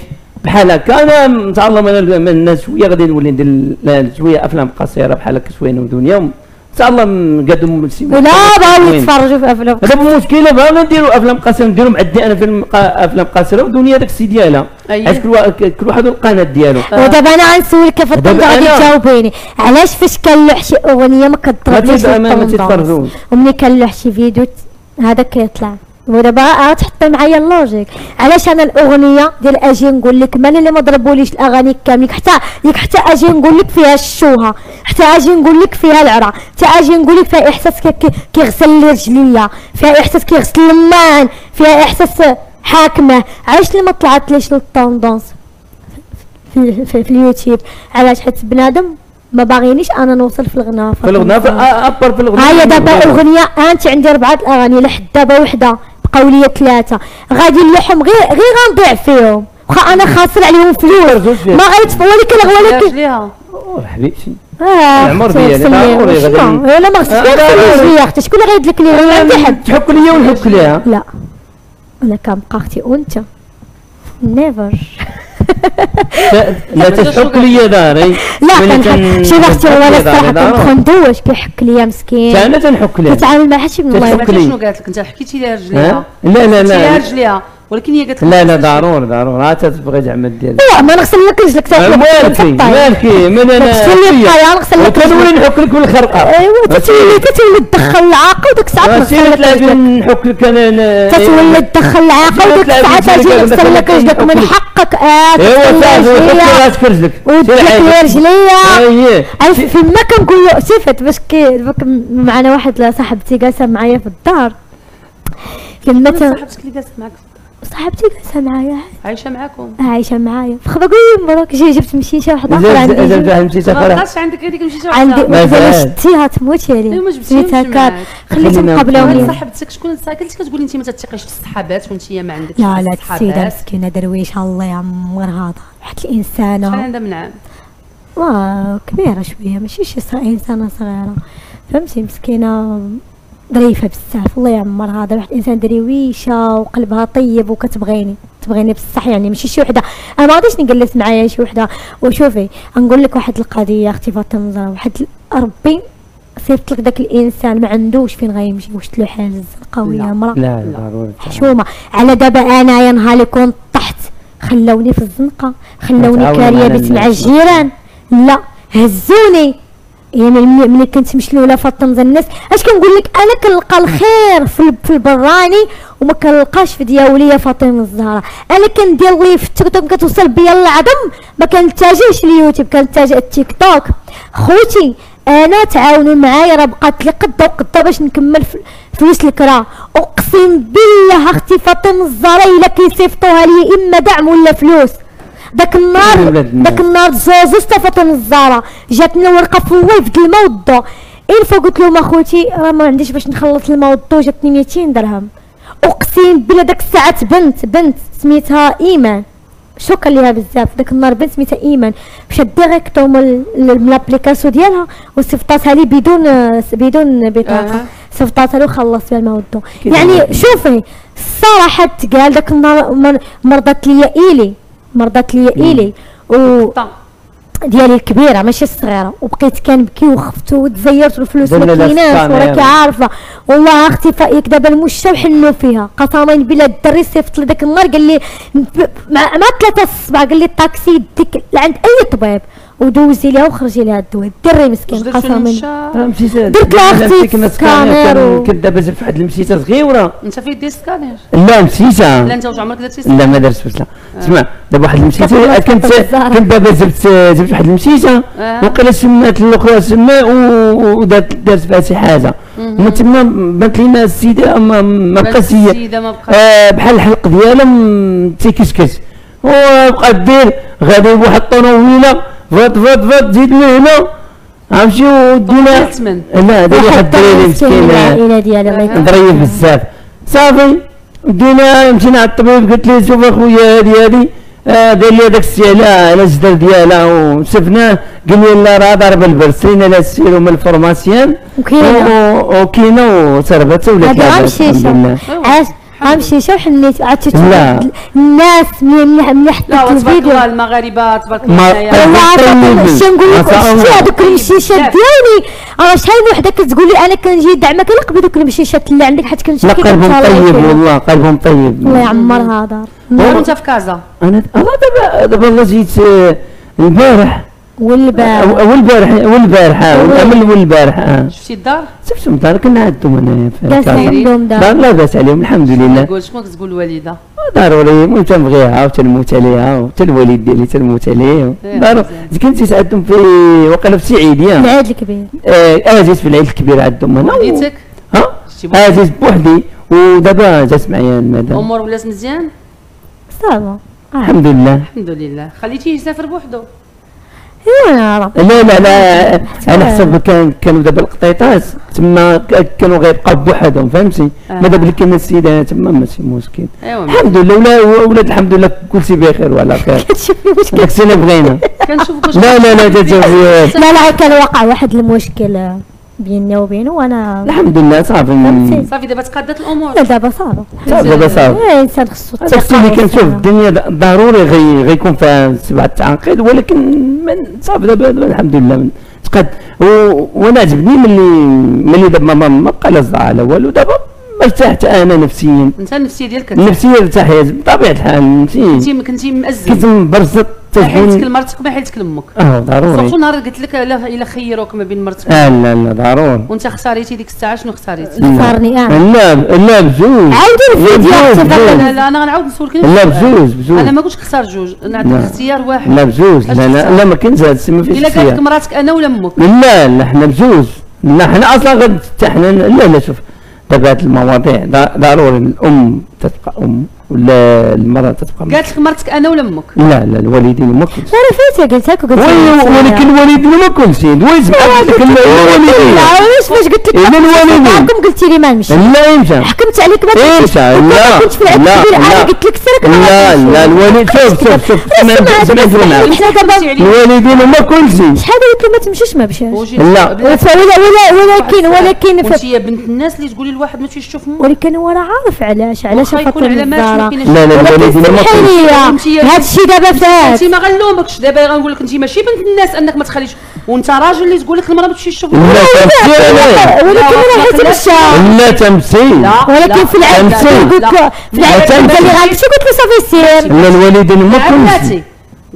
بحال هكا أنا نتعلم أنا من الناس شوية غادي نولي ندير شوية أفلام قصيرة بحال هكا شوية ودنيا نتعلم نقدم ولا بغاو يتفرجوا في أفلام هذا المشكلة بغا نديروا أفلام قصيرة نديروا معدي أنا فيلم أفلام قصيرة ودنيا داك السي ديالها أيه. علاش كل وا- كل واحد والقناة ديالو. ودابا أنا غنسولك كيف دابا الطنطا غادي تجاوبيني. علاش فاش كنلوح شي أغنية ما كتضربنيش ما- تيتفرجوش. وملي كنلوح شي فيديو هذا كيطلع. ودابا غتحطي معايا ال logique. علاش أنا الأغنية ديال أجي نقول لك ماني اللي ما ضربوليش الأغاني كاملين حتى ياك حتى أجي نقول لك فيها الشوهة حتى أجي نقول لك فيها العرا حتى أجي نقول لك فيها إحساس كي- كي- كيغسل لي رجليا فيها إحساس كيغسل لمان فيها إحساس حاكمة. علاش اللي ما طلعتليش للطوندونس في, في, في اليوتيوب؟ علاش حيت بنادم ما باغينيش أنا نوصل في الغناء في الغناء في- أبر في الغناء. هاي دابا أغنية أنت عندي أربعة الأغاني لحد دابا وحدة. بقاو لي ثلاثة. غادي نلوحهم غير غير غنضيع فيهم. واخا أنا خاسر عليهم فلوس. ما غيتف ولكن ولكن ليها حبيبتي. آه أختي، ديالي، غسل لي- ضروري غادي- ما غسلتش لا، لا، لا، غسل لا. لي أختي. شكون اللي غيدلك لي ولا عندي حد. تحك ليا ونحك ليها. لا. أنا كنبقى أختي وانت نيفر لا تحك ليا داري. لا كنحك ولا ليا داري. الصراحه دارو. كنخندوش كيحك ليا مسكين. أنا تنحك ليها كتعامل مع حد من الله لي. شنو قالت لك؟ أنت حكيتي لها رجليها. ها؟ لا لا حكيتي لها لا رجليها. ولكن هي قالت لك لا لا. ضروري ضروري. عاد تبغي زعما دير لا ما نغسل لك رجلك تاكل مالكي مالكي من أنا تغسل لي الطيان نغسل لك وكنولي نحك لك بالخرقه ايوا تتولي تتولي تدخل العاقه وديك الساعة تغسل لك رجلك نحك لك أنا تتولي تدخل العاقه وديك الساعة تجي رجلك نغسل لك لك رجلك من. حقك. آه ايوا صافي رجليا راسك رجلك وديك لي رجليا فيما كنقول له صفت باش كي معنا واحد صاحبتي جالسة معايا في الدار. ت- صاحبتك اللي جالسة معك صاحبتي جالسه معايا. عايشة معاكم. عايشة معايا. فخذ قولي جي جبت مشيشه واحدة أخرى عندي. زاد مشيت ما أخرى بقاش عندك هذيك المشيشه عندي. واحدة. ما ما جبتيهمش سميتها كات معاك. خليتهم خلينا قبل واحد يومين صاحبتك شكون؟ قلت كتقولي انت ما تثقيش في الصحابات وانت ما عندك لا لا السيدة الصحابات. مسكينة درويش الله يعمرها. هذا واحد شحال الإنسانة عندها من عام؟ وا كبيرة شوية ماشي شي ص- إنسانة صغيرة. فهمتي مسكينة. ظريفة بزاف الله يعمرها. هذا واحد الإنسان درويشة وقلبها طيب وكتبغيني تبغيني بصح يعني ماشي شي وحدة. أنا ما غاديش نجلس معايا شي وحدة. وشوفي نقول لك واحد القضية أختي فاطمة زهرا واحد ربي صيفط لك داك الإنسان ما عندوش فين غيمشي. واش على الزرقاوية لا. مرة؟ لا لا ضروري حشومة. على دابا أنايا نهار يكون طحت خلوني في الزنقة خلوني كاريه بيت مع. الجيران. لا هزوني. يعني ملي ملي كنت مشلوله فاطمة الناس. اش كنقول لك؟ أنا كنلقى الخير في ال- في البراني وما كنلقاش في دياولية فاطمة الزهراء أنا كندير لي في التيك توك كتوصل بيا العظم ما كنتاجهش اليوتيوب كنتاجه التيك توك. خوتي أنا تعاونوا معايا راه بقات لي قدة وقدة باش نكمل فلوس الكرا. اقسم بالله أختي فاطمة الزهراء إلا كيصيفطوها لي إما دعم ولا فلوس. داك النهار داك النهار زوز فاطمه الزهراء جاتنا ورقة فواي في الماء والضو الفا قلت لهم أخوتي راه ما عنديش باش نخلص الماء والضو جاتني 200 درهم. أقسم بالله داك الساعة بنت بنت سميتها إيمان. شكرا ليها بزاف. داك النهار بنت سميتها إيمان. مشات directo من l'application ديالها وصيفطاتها لي بدون بدون بطاقة. آه. صيفطاتها له وخلصت بها الماء والضو يعني شوفي الصراحه تقال داك النهار مرضت لي إيلي. مرضت لي ايلي و ديالي الكبيره ماشي الصغيره وبقيت كنبكي وخفت وتزيرت والفلوس ما كايناش وراكي عارفة. والله أختي فايك دابا المشى وحنوا فيها؟ قسما بالله الدري صيفط لي ذاك النهار قال لي مع ثلاثة الصباح قال لي الطاكسي ديك عند أي طبيب. ودوزي ليها وخرجي لها الدواء الدري مسكين قسما بالله درت لها أختي سكانير كنت دابا في واحد المسيسة صغيرة. أنت في دير سكانير؟ لا مسيسة. لا أنت عمرك درتي لا ما درتش لا. اسمع دابا واحد المسيسة كنت كنت دابا زرت زرت واحد المسيسة. آه. وقيلا سمات الأخرى سما ودارت دارت فيها شي حاجة. ومن تما بانت لينا السيدة ما بقاش هي. آه، بحال الحلق ديالها تيكسكس. وبقى دير غادي بواحد الطوموبيله فوت فوت فوت من هنا. عرفتي ودينا. لا دير واحد الدريري مسكين ظريف بزاف. صافي دينا مشينا على الطبيب قلت لي شوف أخويا هادي هادي. آه قال لي هذاك السي على على الجدر ديالها. وشفناه قال لي لا راه ضارب البرد سينا لا سيرو من الفورماسيون. وكاينه وسربت ولات الحمد لله. امشي شو حنيت عاد لا. الناس ملي ملي حطيت الفيديو. المغاربة تبارك الله والله شنو نقول لك؟ هذوك المشيشات ديالي؟ راه شحال من وحدة كتقول لي أنا كنجي دعمك نقبل دوك المشيشات اللي عندك حيت كنشوف لا قلبهم طيب والله قلبهم طيب. الله يعمرها دار. وأنت في كازا. أنا دابا دابا والله جيت آه، البارح والبارح والبارح والبارحة من والبارحة. شفتي الدار؟ شفت الدار. كنا عندهم هنايا لاباس عندهم دار. لا باس عليهم. الحمد لله. قول شنو كتقول الوالدة؟ ضروري المهم تنبغيها وتنموت عليها. وحتى الوالد ديالي تنموت عليه. ضروري كنت عندهم في وقيلا في سعيد ياك العيد الكبير. آه جيت في العيد الكبير عندهم هنا وليدتك؟ ها؟ آه جيت بوحدي. ودابا جات معايا المدام. الأمور ولات مزيان؟ صافا. الحمد لله. الحمد لله. خليتيه يسافر بوحدو. لا لا لا على حسب كان كانوا دابا القطيطات تما كانوا غيبقاو بوحدهم فهمتي؟ آه. ما دابا اللي كاين السيدة تما ماشي مشكل. الحمد لله ولا ولاد الحمد لله كل شيء بخير وعلى خير. كتشوف المشكل داكشي اللي بغينا لا لا لا لا لا كان وقع واحد المشكل. بيننا وبينه وأنا الحمد لله صافي. صافي دابا تقادت الأمور. لا دابا صافي. دابا صافي. الانسان خصو الشخص اللي كنشوف الدنيا ضروري غي غيكون فيها سبعة تعقيد ولكن من صافي دابا الحمد لله. تقاد وأنا عجبني ملي ملي دابا ما بقى لا صداع لا والو. دابا ارتحت أنا نفسيا. أنت النفسيه ديالك؟ النفسيه ارتاحت بطبيعة الحال كنتي كنتي مأزم. كنت مبرزط. حيلتك لمرتك ما حيلتك لامك آه ضروري. صافي نهار قلت لك إلا خيروك ما بين مرتك. آه لا لا ضروري. وأنت اختاريتي ديك الساعة شنو اختاريتي؟ اختارني آه لا لا بجوج. عاودي الفيديو لا لا أنا غنعاود نسولك. لا بجوج بجوج. أنا ما قلتش اختار جوج. أنا عطيك اختيار واحد. لا بجوج. لا لا لا ما كاينش هذا الشيء ما فيش إلا قالت لك مراتك أنا ولا أمك؟ لا لا حنا بجوج. لا حنا أصلا غد حنا لا لا شوف. دابا هاد المواضيع ضروري الأم تبقى أم. ولا المرأة تتبقى قالت لك مرتك أنا ولا أمك؟ لا لا الوالدين ما كنتش أنا فاتك قلت لك قلت ولكن الوالدين ما كنتش وين سمعت لك الوالدين لا واش فاش قلت لك؟ أنا الوالدين قلتي لي ما نمشي لا يمشى حكمت عليك ما تمشيش لا لا كنت في العيد أنا قلت لك سرك لا لا الوالد شوف شوف شوف. الوالدين ما كنتش. شحال قلت له ما تمشيش ما مشاش. لا. ولا ولكن ولكن هي بنت الناس اللي تقولي لواحد ما تمشيش تشوف ولكن هو راه عارف علاش علاش خاطر لا لا الوالدين هذا الشيء دابا فات انت ما غنلومكش دابا غنقول لك انت ماشي بنت الناس انك ما تخليش وانت راجل اللي تقول لك المراه ما تمشيش تشوف ولكن أنا حيت مشى لا تمثيل ولكن في العيد قلت في العيد اللي غنمشي قلت له صافي سير لا الوالدين ما كنتش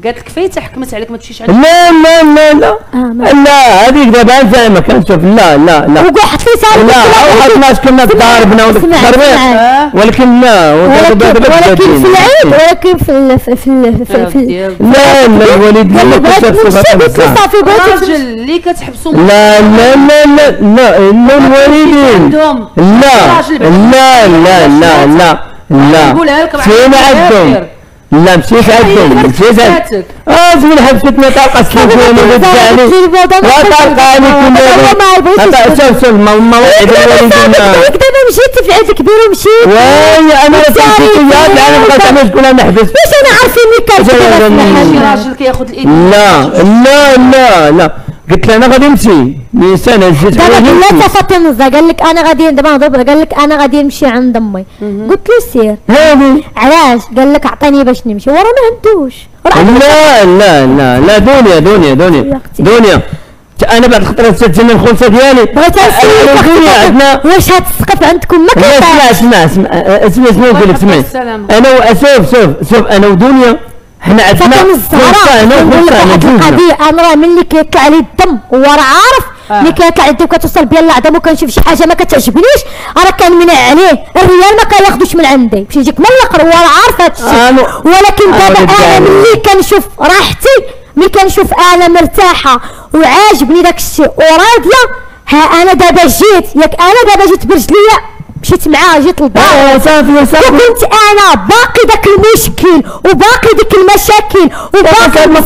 قالت لك فايته حكمت عليك ما تمشيش عند لا لا لا لا آه، لا هذيك دابا نفهمك نشوف لا لا لا حط لي سالفه لا واحد الناس كنا ضاربنا ولا اسمع، تضربنا اسمع. ولكن لا ولكن ولكن في العيد ولكن في ال- في في في ديال- لا لا الوالد قال لا لي بغيت كتشوف نمشي صفات قلت له الإنسان. صافي بغيت الراجل اللي كتحبسوا لا لا لا لا لا الا الوالدين عندهم لا راجل لا لا لا لا لا نقولها لك مشينا عندهم لا مشيت عندهم مشيت عندهم. آه زمن حبستنا طلقه سلفوني ودعني وطلقه كنا شوف شوف موعد الوالدين دابا مشيت في عيد كبير ومشيت. وي أنا راه يا أنا بغيت أنا شكون أنا نحبس باش أنا عارفين اللي كان شي لا. راجل كياخذ الإيد؟ لا لا لا لا. قلت له أنا غادي نمشي. نيسان هزيت دابا عليه لا قال لك أنا غادي دابا نضرب قال لك أنا غادي نمشي عند أمي. قلت له سير. علاش؟ قال لك اعطيني باش نمشي. ورا ما عندوش راه لا لا لا لا دنيا دنيا يا دنيا. دنيا أنا بعد خطره سجلنا الخمسه ديالي. بغيت نسولك عندنا. واش هاد السقف عندكم؟ ما لا اسمع اسمع اسمع. اسمع اسمع نقول لك اسمع. أنا و- شوف شوف شوف أنا ودنيا. حنا عندنا القضية أنا راه ملي كيطلع لي الدم وراه عارف آه. ملي كيطلع لي الدم كتوصل بيا العظم وكنشوف شي حاجة ما كتعجبنيش. راه كنمنع عليه الريال ما كياخذوش من عندي. باش يجيك من الآخر وراه عارف هذا الشيء أنا- ولكن أنا دابا أنا. ملي كنشوف راحتي ملي كنشوف أنا مرتاحة وعاجبني داك الشيء وراضية ها أنا دابا جيت. ياك أنا دابا جيت برجليا مشيت معاه جيت للدار صافي صافي وكنت أنا باقي داك المشكل وباقي ديك المشاكل وباقي تقدر.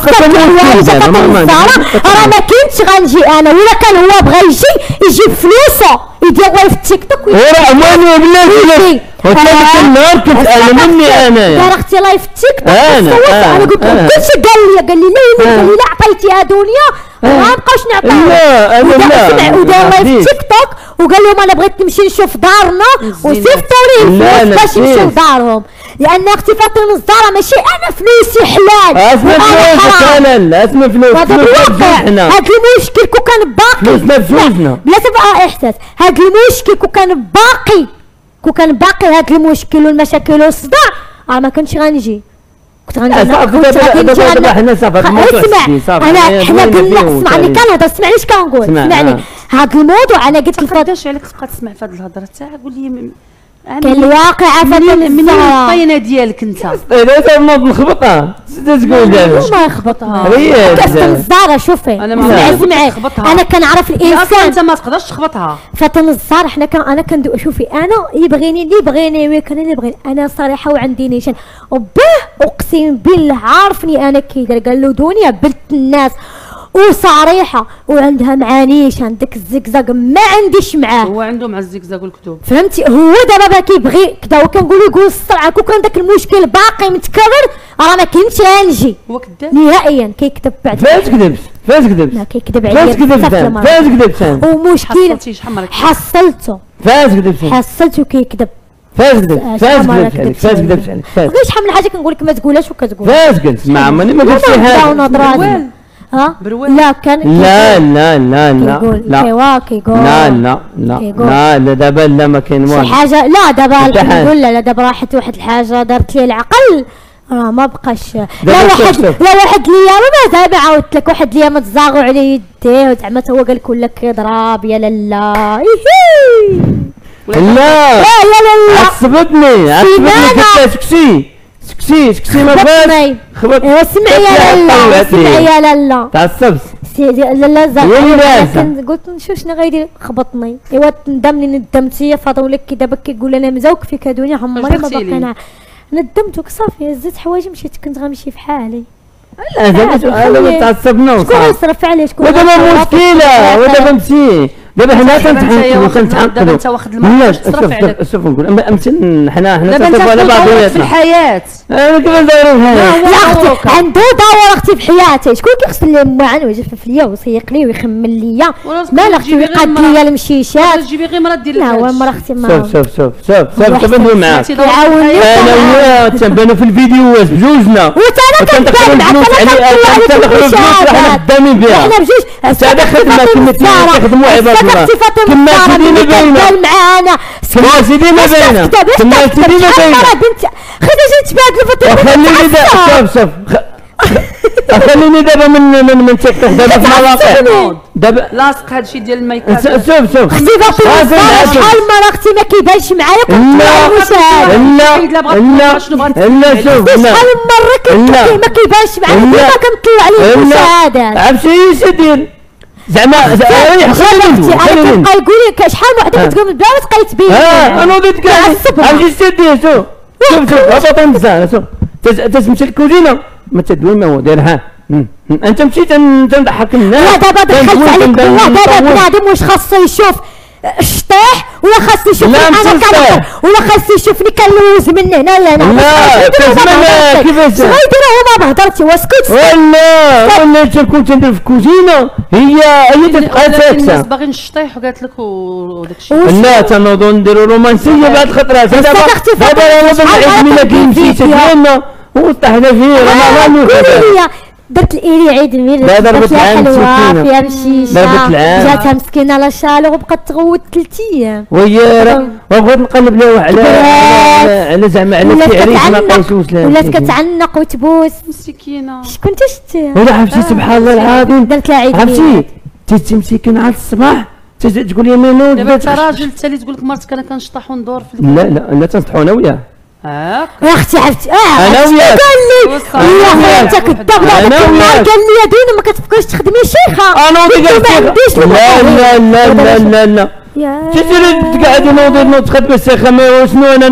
راه ما كنتش غنجي أنا ولا كان هو بغى يجي يجيب فلوسه يدير live التيك توك. وراه أماني بلاتي وثالث النهار كنت أنا مني دار انايا أختي live التيك توك. أنا- أنا قلت له. كلشي قال لي قال لي لا. قال لي لا عطيتيها دنيا ما نبقاوش نعطيها لا، أنا لا. ودار لايف تيك توك. وقال لهم أنا بغيت نمشي نشوف دارنا وصيفطوا لي لا، الفلوس لا، باش نمشيو. لدارهم. لأن أختي فاطمه الزهراء ماشي أنا فلوسي حلال. أسمع وأنا فلوس حرام. أنا أسمع فلوس هذا حنا هذا المشكل كون كان باقي. فلوسنا بفلوسنا. بلا تبقى إحساس. هذا المشكل كون كان باقي. كون كان باقي هذا المشكل والمشاكل والصداع. راه ما كنتش غنجي. كنت غنجي. لا، أنا حنا قلنا اسمعني. كنهضر اسمعني اش كنقول اسمع، اسمعني. هذا الموضوع أنا قلت لفاطمه قداش عليك تبقى تسمع في هذه الهضرة تاعها قول لي م- أنا كان الواقع منين الزهراء الطينة ديالك أنت؟ هذا نوض نخبطها تقول دابا ما يخبطها هي كاستم دابا. الزهراء شوفي. أنا ما تخبطها. أنا كنعرف الانسان أنت ما تقدرش تخبطها. فاطمة الزهر حنا كان أنا كندوق شوفي أنا يبغيني اللي يبغيني ويكون اللي يبغيني أنا صريحة وعندي نيشان. وباه أقسم بالله عارفني أنا كي دار قال له دنيا بنت الناس. وصريحة وعندها معانيش عندك الزقزاق ما عنديش معاه. هو عنده مع الزقزاق والكتب. فهمتي؟ هو دابا بقى كيبغي كدا وكنقول له يقول الصرعه كون كان داك المشكل باقي متكرر راه ما كنتش غنجي هو كذاب. نهائيا كيكذب بعد فاش كذبت فاش كذبت لا كيكذب فاش عليا كذبت أنت؟ المرات. فاش كذبت؟ ومشكل حصلته فاش كذبت؟ حصلته. كيكذب فاش كذبت آه، فاش كذبت كذبت. فاش. كذبت عليك فاش شحال من حاجة كنقول لك ما تقولهاش وكتقول. فاش قلت ما عمرني ما قلت شي حاجة. ها. لا كان لا لا لا لا. لا كيوا كيقول لا لا لا كيقول. لا لا دابا لا ما كاين شي والو حاجة؟ لا دابا. نقول لا لا دابا راحت واحد الحاجة دارت لي العقل. راه ما بقاش. لا واحد. لا واحد الأيام ما زعما عاودت لك. واحد الأيام تزاغوا على يديه وزعما هو قال لك ولا كيضرب يا لالا إيهي. لا. لا يا لالا عصبتني عصبتني سيمانة. قلت سكسي سكسي ما بغاش خبط إيه، سمعي يا لالا سمعي يا لالا تعصبت سيدي لا لا هي زعما قلت نشوف شنو غيدير؟ خبطني أيوا ندمني ندمت هي فاضل لك كي دابا كيقول أنا مزوق فيك يا دنيا عمري ما باقي؟ أنا. ندمت صافي هزيت حوايجي مشيت كنت غنمشي في حالي. لا دابا هذا ما تعصبنا شكون وصافي غيصرف عليه؟ شكون ودابا؟ مشكلة. ودابا مشي دابا حنا تنتحققوا واخد- دابا تنتحققوا أنت واخد لا شوف تصرف شوف عليك. شوف نقول أما إمتى حنا حنا تنصرفوا على دورك في بعضياتنا الحياة. أنا كيف نديروا لا، هذا هو يا أختي. عنده دور أختي في حياتي شكون كيغسل لي المعن ويجفف ليا ويسيق لي ويخمل ليا؟ ولا تقدر مال أختي ويقاد. ليا المشيشات. تجيبي غير مرة دير لا هو. مرة أختي ما شوف شوف شوف شوف شوف ندوي معاك في. أنا وياه تنبانوا في الفيديوهات بجوجنا وتانا كنبان معاك أنا نخدمي بها إحنا بجوج. هذا خدمة كما تخدموا عباد كما سيدي ما بينا. معانا. كما سيدي ما بينا. كما سيدي ما بينا. بنت خذي جيت تبادلوا في وخليني دا شوف شوف. خليني دابا من من من تيك توك. دابا في المواقع دابا لاصق هادشي ديال الميك س- اب شوف. شوف أختي كنعرف. شحال مرة أختي ما كيبانش معايا كنت لا. لا لا لا. شوف شحال من مرة كنت. ما كيبانش معايا. ديما كنطلع عليه المشاهدات عرفت إيش يدير زعما خليني خليني كنبقى يقول لك شحال وحده ها. كتقول بلا ما تبقاي تبين ها أنا بديت تعصبنا. عرفتي تدير شوف شوف شوف. هبط نزال شوف. تسمشي الكوزينة. ما تدوي ما هو دايرها. أنت مشيت تن- تنضحك الناس لا دابا دخلت عليك. بالله دابا. بنادم واش خاصو يشوف؟ الشطيح ولا خاصو يشوف لا، أنا كنهضر. ولا خاصو يشوفني كنلوز من هنا لهنا. لا، كتسمع كيفاش- شنو يديروا هما بهضرتي واسكت ولا ولا تكون تندير في الكوزينة. هي هي تبقى ساكتة. باغيين الشطيح وقالت لك وداك الشيء لا تنوضوا نديروا رومانسية بعد الخطرات دابا دابا أنا ميلاد كندير مشيت فيديو. ديالنا وطحنا فيه رمضان قولي وكذا لي درت لإيلي عيد الميلاد. لا، ضربت درت لها العام حلوة مسكينة. فيها مشيشة. ضربت العام. جاتها مسكينة لا شالو وبقات تغوت ثلاث أيام ويا راه وبغيت نقلب له على. على- زعما على التعريف ما قيسوش لها ولات كتعنق وتبوس. مسكينة. شكون انت شتيها ولا عرفتي سبحان الله العظيم. درت لها عيد عرفتي ميلاد تمسكي كان على الصباح تقول يا مينو دابا انت راجل انت اللي تقول لك مرتك أنا كنشطح وندور في لا لا لا تنصحوا أنا وياه. هاك يا أختي عرفتي؟ آه عرفتي؟ وياك. قال لي أخي انت. كذاب النهار وياك. قال لي يا دينا ما كتبقاش تخدمي شيخة. أنا ما عنديش لا لا لا لا لا لا تجري تقعد نوضي نوض خدمة الساخة ما شنو؟ أنا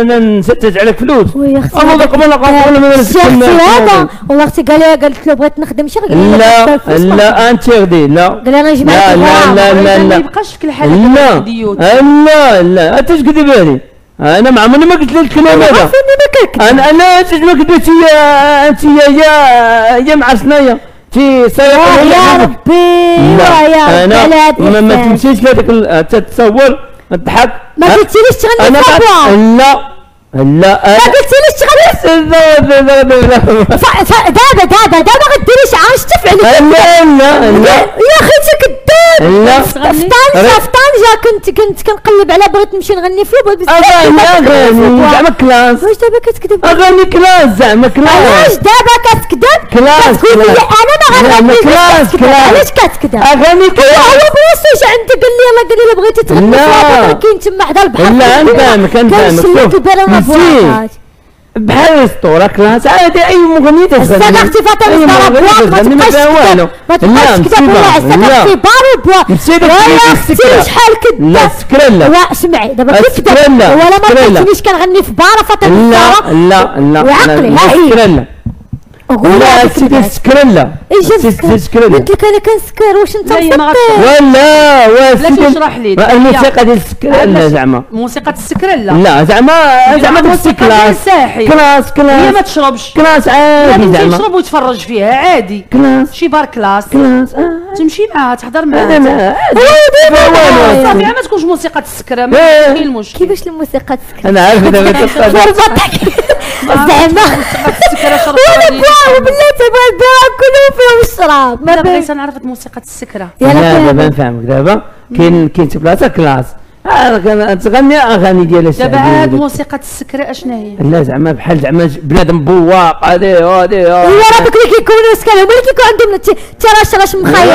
أنا نستج عليك فلوس. ويا أختي أنا قبل قبل ما نسكن هذا والله أختي قال لي قالت له بغيت نخدم شي قال لي لا لا أنت غدي لا. قال أنا جمعت لا لا لا لا ما يبقاش فيك الحال لا لا لا أنت اش كذب علي أنا ما عمري ما قلت لك الكلام هذا. أنا أنا أنت ما كذبتي يا أنت يا يا يا مع سنايا. في سيارة يا ربي ويا أنا ما, ما. تمشيش لهذاك تتصور تضحك. ما قلتيليش تغني أنا. لا. لا ما قلتيليش تغني لا لا لا لا لا ف- ف- دابا دابا دابا غديريش عاش تفعلي لا لا لا يا أخي انت كذاب. لا. في طنجة في طنجة كنت كنت كنقلب على بغيت نمشي نغني في بزاف اغاني. زعما كلاس. واش دابا كتكذب؟ اغاني كلاس زعما علاش كلاس دابا كتكذب؟ كلاس كتقول لي كلاس. أنا ما لا، غنغني كلاس كلاس كلاس. علاش كتكذب؟ اغاني هو كلاس. بوصيش عندي قال لي يلا قال لي بغيتي تغني لا. في البواب كاين تما حدا البحر. لا، نفهمك، نفهمك. كنشلك شوف، بحال الاسطورة كلاس عادي أي مغني تغني السنة أختي مغني بواق ما تبقاش ما تبقاش تكذب ولا عساك في السكرة. أختي شحال كذب لا لا سمعي دابا لا، ولا ما لا. قلتليش كنغني في بار فاطمة لا الزهراء لا لا. وعقلي، ها هي. لا هذيك سيدي البنات. سكريلا إيش سيدي سكريلا قلت لك أنا كنسكر واش أنت لا،. ولا وا بلاتي سيدي اشرح لي. ما الموسيقى ديال السكريلا علاش؟ زعما. موسيقى السكرله لا زعما زعما داك موسيقى كلاس. الساحل. كلاس هي ما كلاس تشربش. كلاس عادي زعما. تشرب وتفرج فيها عادي. كلاس. شي بار كلاس. كلاس آه. تمشي معاها تحضر معاها. ما صافي. ما تكونش موسيقى السكره إيه. ما كاين المشكل كيفاش الموسيقى تسكر أنا عارف دابا. ضربتك زعما. بواو بالله تبغى البواو كلهم فيهم الشراب ما بغيت نعرف موسيقى السكرة. يلا لا دابا نفهمك دابا. كاين كاين شي بلاصة كلاس. تغني اغاني ديال دابا الشعبيه عاد. موسيقى السكرة اشنا هي لا زعما بحال زعما بنادم بواق هادي هادي هو راه دوك اللي كيكونوا سكر هما اللي كيكون عندهم ت- ترشرش مخير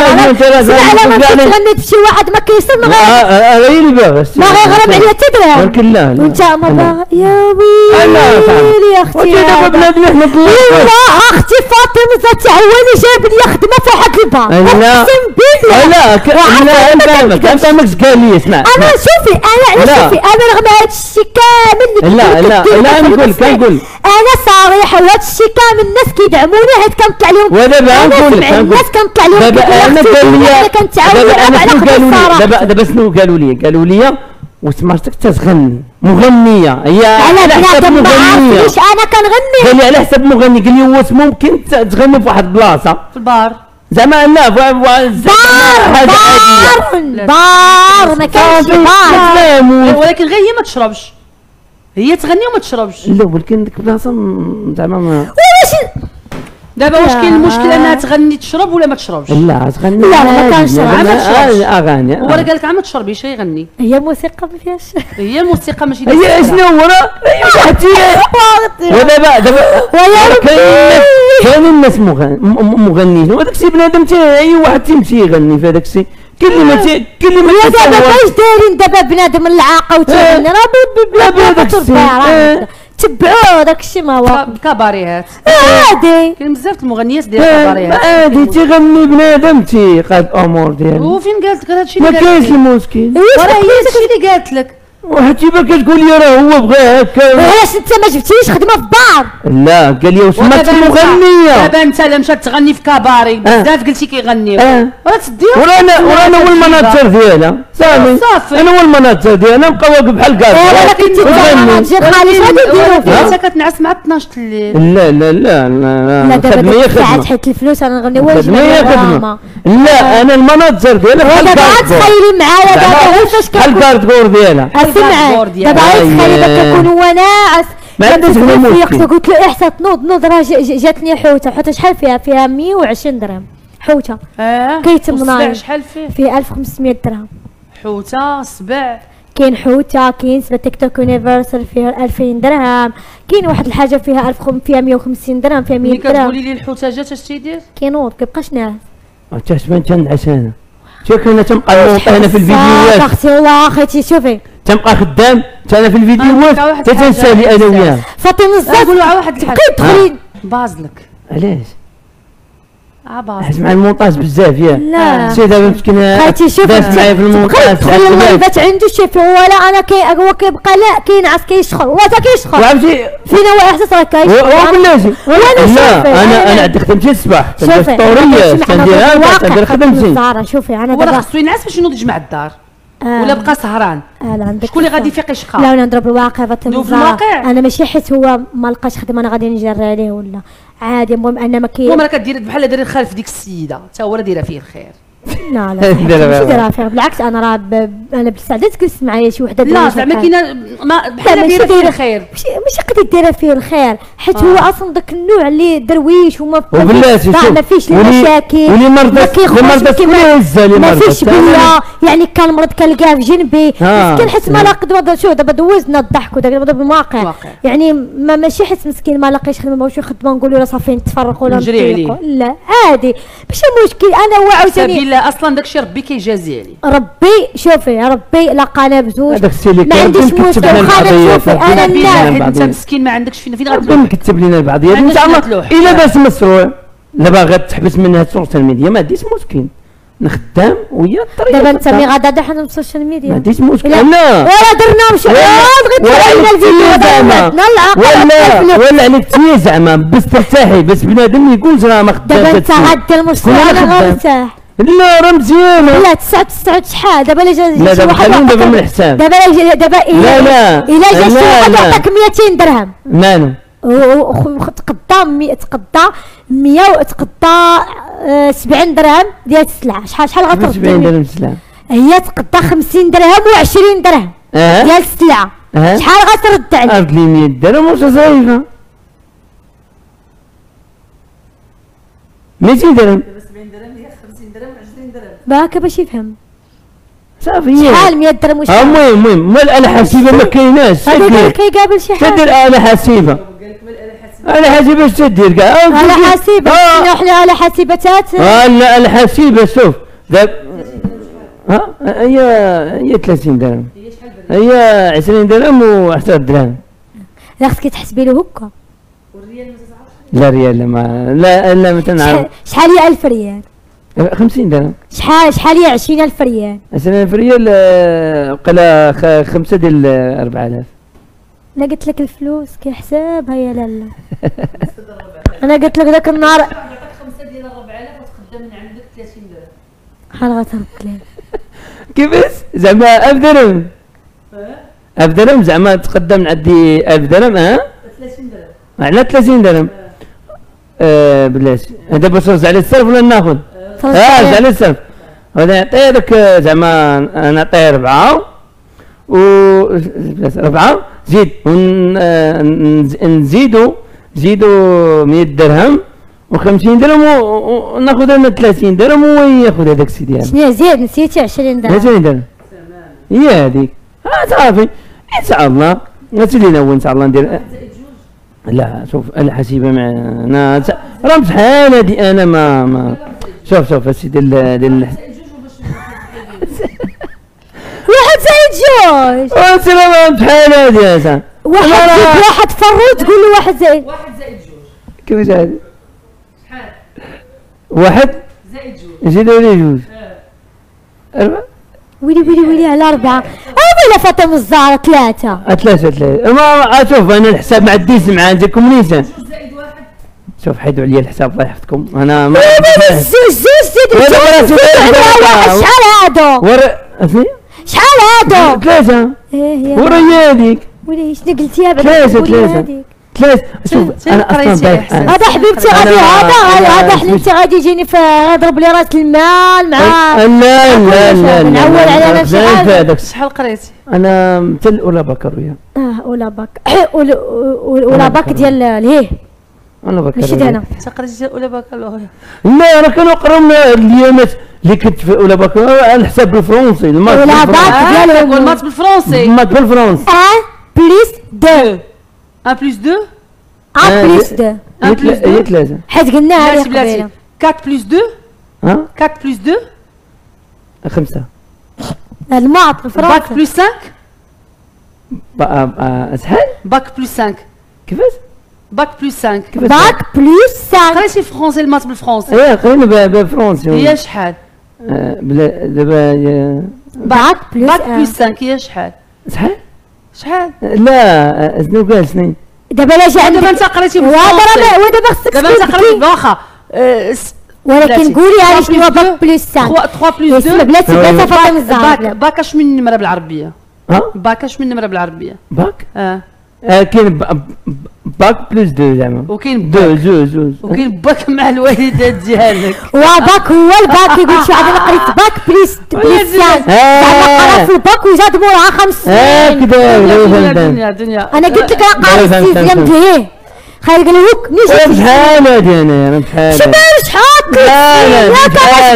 مخير. تغني في شي واحد ما كيصير ما غير هي اللي باغي ما غيغرم عليا تدرهم ولكن لا لا وانت ما لا. يا. ويلي يا أختي وانت دابا. بنادم إحنا والله أختي فاطمة عوالي جاب لي خدمة في واحد البار لا. أقسم بالله لا لا أنا ما نفهمك نفهمك قال لي اسمع أنا شوفي أنا لا. أنا شوفي أنا رغم هذا الشيء كامل اللي لا، كنت لا، لا، نقول-. كنقول. أنا صريحه وهذا الشيء كامل الناس كيدعموني. حيت كنطلع لهم. ودابا أنا نقول لك الناس كنطلع لهم دابا أنا قالوا أنا لي كنتعاون دابا أنا على شنو قالوا لي دابا دابا شنو قالوا لي؟ قالوا لي وسمارتك تتغني مغنية. هي أنا على ما مغنية. عارفنيش أنا كنغني. قال لي على حسب مغني. قال لي واش ممكن تغني في واحد البلاصه في البار. زعما لا بار عادية. بار. ما كانش. ولكن غير هي ما تشربش. هي تغني وما تشربش. لا ولكن ديك البلاصة زعما ما واش دابا واش كاين. المشكل أنها تغني تشرب ولا ما تشربش؟ لا تغني لا، ما كانش زعما ما تشربش. آه، أغاني هو راه قال لك عا ما تشربيش يغني. هي موسيقى ما فيهاش. هي موسيقى ماشي هي. شنو هو راه هي حتى ودابا دابا كاين الناس مغنيين وهذاك الشيء بنادم اي واحد تيمشي يغني في هذاك الشيء كلمة كلمة دابا فاش دايرين دابا بنادم العاقة وتغني راه بلا بلا بلا تبعوه داك الشيء ما هو. كباريهات عادي. كاين بزاف المغنيات ديال الكباريهات عادي تيغني بنادم تيقاد امور ديالو وفين قالت لك هادشي ما كاينش المشكل. وراه هي هادشي اللي قالت لك؟ واحد ما كتقول لي راه هو بغى هكا. علاش انت ما جبتيش خدمة في الدار لا قال لي واش ما مغنيه دابا انت لا مشات تغني في كاباري. آه. بزاف قلتي كيغنيو آه. ولا تديها ورانا ورانا هو المناظر ديالها. صافي. أنا هو المناظر ديالها. نبقى واقف بحال كاع ولا كنتي المناجر خالص غادي انت كتنعس مع 12 الليل. لا لا لا لا لا. دابا ساعات حيت الفلوس أنا نغني واش لا أنا المناظر ديالها بحال دابا تخيلي معايا دابا فاش بحال كارتكور ديالها. اسمعي دابا تخيلي كنكون هو ناعس ما عندهاش مشكل قلت له احسن تنوض نوض راه جاتني حوته. حوته شحال فيها؟ فيها 120 درهم. حوته. آه؟ كيتم نايم. شحال فيه؟ فيه 1500 درهم. حوته سبع كاين حوته كاين سبع تيك توك universal فيها 2000 درهم. كاين واحد الحاجة فيها 1000 فيها 150 درهم فيها 100 درهم كتقولي لي الحوته جات اش تيدير؟ كينوض كيبقاش ناعس تحسبان تنعس أنا شوف أنا تنبقى نوض أنا في الفيديوهات. أختي والله اخيتي شوفي. تنبقى خدام أنا في الفيديوهات تتنسالي أنا وياه فاطمة الزاف نقولوا واحد الحاجة كيدخلي بازلك علاش؟ عباس حس مع المونتاج بزاف يا. لا. سي دابا مسكين خايتي شوف معايا في المونتاج تخيل الواجبات عنده شي ولا أنا كي هو كيبقى لا كينعس كيشخر هو تا كيشخر. وعرفتي؟ فينا هو احساس راه كيشخر هو بلاتي لا أنا أنا عندي خدمتي الصباح تندير ستوريه تنديرها تندير خدمتي شوفي. أنا دابا خصو ينعس باش ينوض يجمع الدار؟ آه. ولا بقى سهران؟ آه لا عندك شكون اللي غادي يفيق يشقى لا ولا نضرب الواقع في الواقع أنا ماشي حيت هو ما لقاش خدمة أنا غادي نجري عليه ولا؟ عادي المهم أنا ما كاين المهم راه كدير بحال داير الخلف ديك السيدة. حتى هو راه دايرة فيه الخير. لا لا ماشي دايره فيه بالعكس أنا راه أنا بالسعاده تجلس معايا شي وحدة لا زعما كاينة ما بحال دايره فيه الخير. ماشي قد دايرة فيه الخير حيت هو آه. أصلا داك النوع اللي درويش وما وبلاتي ما فيش مشاكل ولي مرضى مرضى ما فيش بلا يعني كان مرض كنلقاه في جنبي آه. مسكين حيت ما لاقي شوف دابا دوزنا الضحك وداك دابا بالواقع. يعني ما ماشي حيت مسكين ما لاقيش خدمة ماشي خدمة نقولوا له صافي نتفرقوا ولا نجري عليه. لا عادي. ماشي مشكل أنا وعاوتاني أصلا داكشي ربي كيجازي عليه ربي شوفي ربي لقانا بزوج. هذاك الشيء اللي ما عنديش مشكل خالد شوفي أنا لا. انت مسكين ما عندكش فين فين غتروح كتب لنا البعضيات إن شاء الله إلا باش مشروع دابا غتحبس منها ال social media. ما عنديش مشكل نخدم ويا الطريقة دابا انت مي غادا حنا ال social media. ما عنديش مشكل. لا ولا درنا مش بغيت تفرجنا الفيديو ولا ولا عليك تي زعما. بس ترتاحي بس بنادم يقول راه ما خدامش دابا انت غادي المشروع أنا غنرتاح لا راه مزيانه لا تسعة تسعة شحال؟ دابا إلا جا لا دابا خلينا دابا من الحساب دابا دابا لا لا. إلا جا شي واحد يعطيك 200 درهم. مالو تقضى تقضى 100 تقضى 70 درهم ديال السلعة. شحال شحال غترد؟ 70 درهم السلعة. هي تقضى 50 درهم و20 درهم أه؟ ديال السلعة. أه؟ شحال غترد عليك؟ رد لي 100 درهم واش صايفه 200 درهم باكا باش يفهم. صافي. شحال 100 درهم وش المهم المهم ما الاله حاسبه ما كايناش هذا كيقابل شي حاجة تدير اله حاسبه اله حاسبه اش تدير كاع اله حاسبه حنا اله حاسبتات آه لا اله حاسبه شوف ها؟ هي هي 30 درهم. هي 20 درهم و10 درهم. لا خصك تحسبي له هكا. لا ريال ما لا لا ما تنعرف. شحال هي 1000 ريال؟ 50 درهم. شحال شحال هي 20000 ريال؟ 20000 ريال بقى خمسة ديال 4000 أنا قلت لك الفلوس كيحسابها يا لالا أنا قلت لك ذاك النهار خمسة ديال 4000 وتقدم من عندك 30 درهم شحال غترد لي كيفاش؟ زعما 1000 درهم. 1000 درهم زعما تقدم من عندي 1000 درهم ها؟ 30 درهم على 30 درهم. آه بلاش هذا باش نرجع على الصرف ولا ناخذ؟ آه على الصرف هذا نعطيه هذاك زعما نعطيه ربعة و ربعة. زيد نزيدو نزيدو 100 درهم و50 درهم وناخذ أنا 30 درهم وهو ياخذ هذاك السي ديالو شنو زيد؟ نسيتي 20 درهم. 20 درهم. هي هذيك. آه صافي. إن شاء الله. غتولي ناوي إن شاء الله ندير. لا شوف أنا حسيبه مع أنا راه بشحال هادي أنا ما ما. شوف شوف اسيدي ديال ديال واحد زائد جوج. السلام بشحال هادي يا واحد زائد واحد فرو تقول له واحد زائد. واحد زائد جوج. كيفاش هادي شحال واحد؟ زائد جوج. زيدوا لي جوج. أربعة؟ ويلي ويلي ويلي على أربعة. أو ولا فاطمة الزهرة؟ ثلاثة. ثلاثة ثلاثة. ما شوف أنا الحساب ما عنديش مع عندكم نيسان شوف حيدوا عليا الحساب الله يحفظكم أنا ما شحال هادو؟ ورا اثنين شحال هادو؟ ثلاثة. يا ورا هي هذيك ويلي شنو قلتيها بعد ثلاثة ثلاثة. ثلاثة. شوف أنا أصلا إحسان. هذا حبيبتي غادي هذا هذا حلمتي غادي يجيني في يضرب لي راس المال مع لا لا لا نعول على نفسي. هذاك شحال قريتي؟ أنا مثل ولا بكرويا آه باك ولا ولا باك ديال الهيه أنا بكرويا ماشي ديالنا انت قريتي اولى بكالوريا لا أنا كنقرأ من اليامات اللي كنت في اولى بكالوريا على الحساب بالفرنسي المات ولا. باك ديال تقول مات بالفرونسي المات بالفرنسي 1 بليس 2 1 بلس 2 1 بليس 2 1 هي بلس تلا- هي 2 ثلاثة. حيت قلناها بلاتي بلاتي قبيلة. 4 بلس 2 ها؟ 4 بلس 2 خمسة. المعط باك الفرنسي بلس 5 بقى بقى أسهل؟ باك بلس 5 كيفاش؟ باك بلس 5 كيفاش؟ باك بليس 5 قريتي فرونسي المات بالفرونسي إيه خلينا ب- بالفرنسي هي شحال بلا دابا باك بليس باك 1 بلس 5 هي شحال شحال؟ شحال لا شنو قال سنين دابا لا جا دابا انت قريتي بالفرونسي ودابا خصك دابا انت قريتي واخا ولكن. قولي 3 شنو هو بلس باك بليس 5 3 3 بلس اسمع 2 بلاتي بلاتي فاطمه الزهراء باك باك اش من نمره بالعربيه ها باك اش من نمره بالعربيه باك آه كاين ب- ب- باك بلس دو زعما. وكاين دو باك زوج زوج وكاين باك مع الوالدات ديالك. وباك هو الباك يقول شي واحد أنا قريت باك بليس 5 زعما قرا في الباك وزاد موراها خمس سنين. هكذا دنيا ولا دنيا فهمت دنيا دنيا. أنا قلت لك أنا لا، قاري فهمت، قال لك نيجي بشحال هادي أنا أنا هادي. ما شحال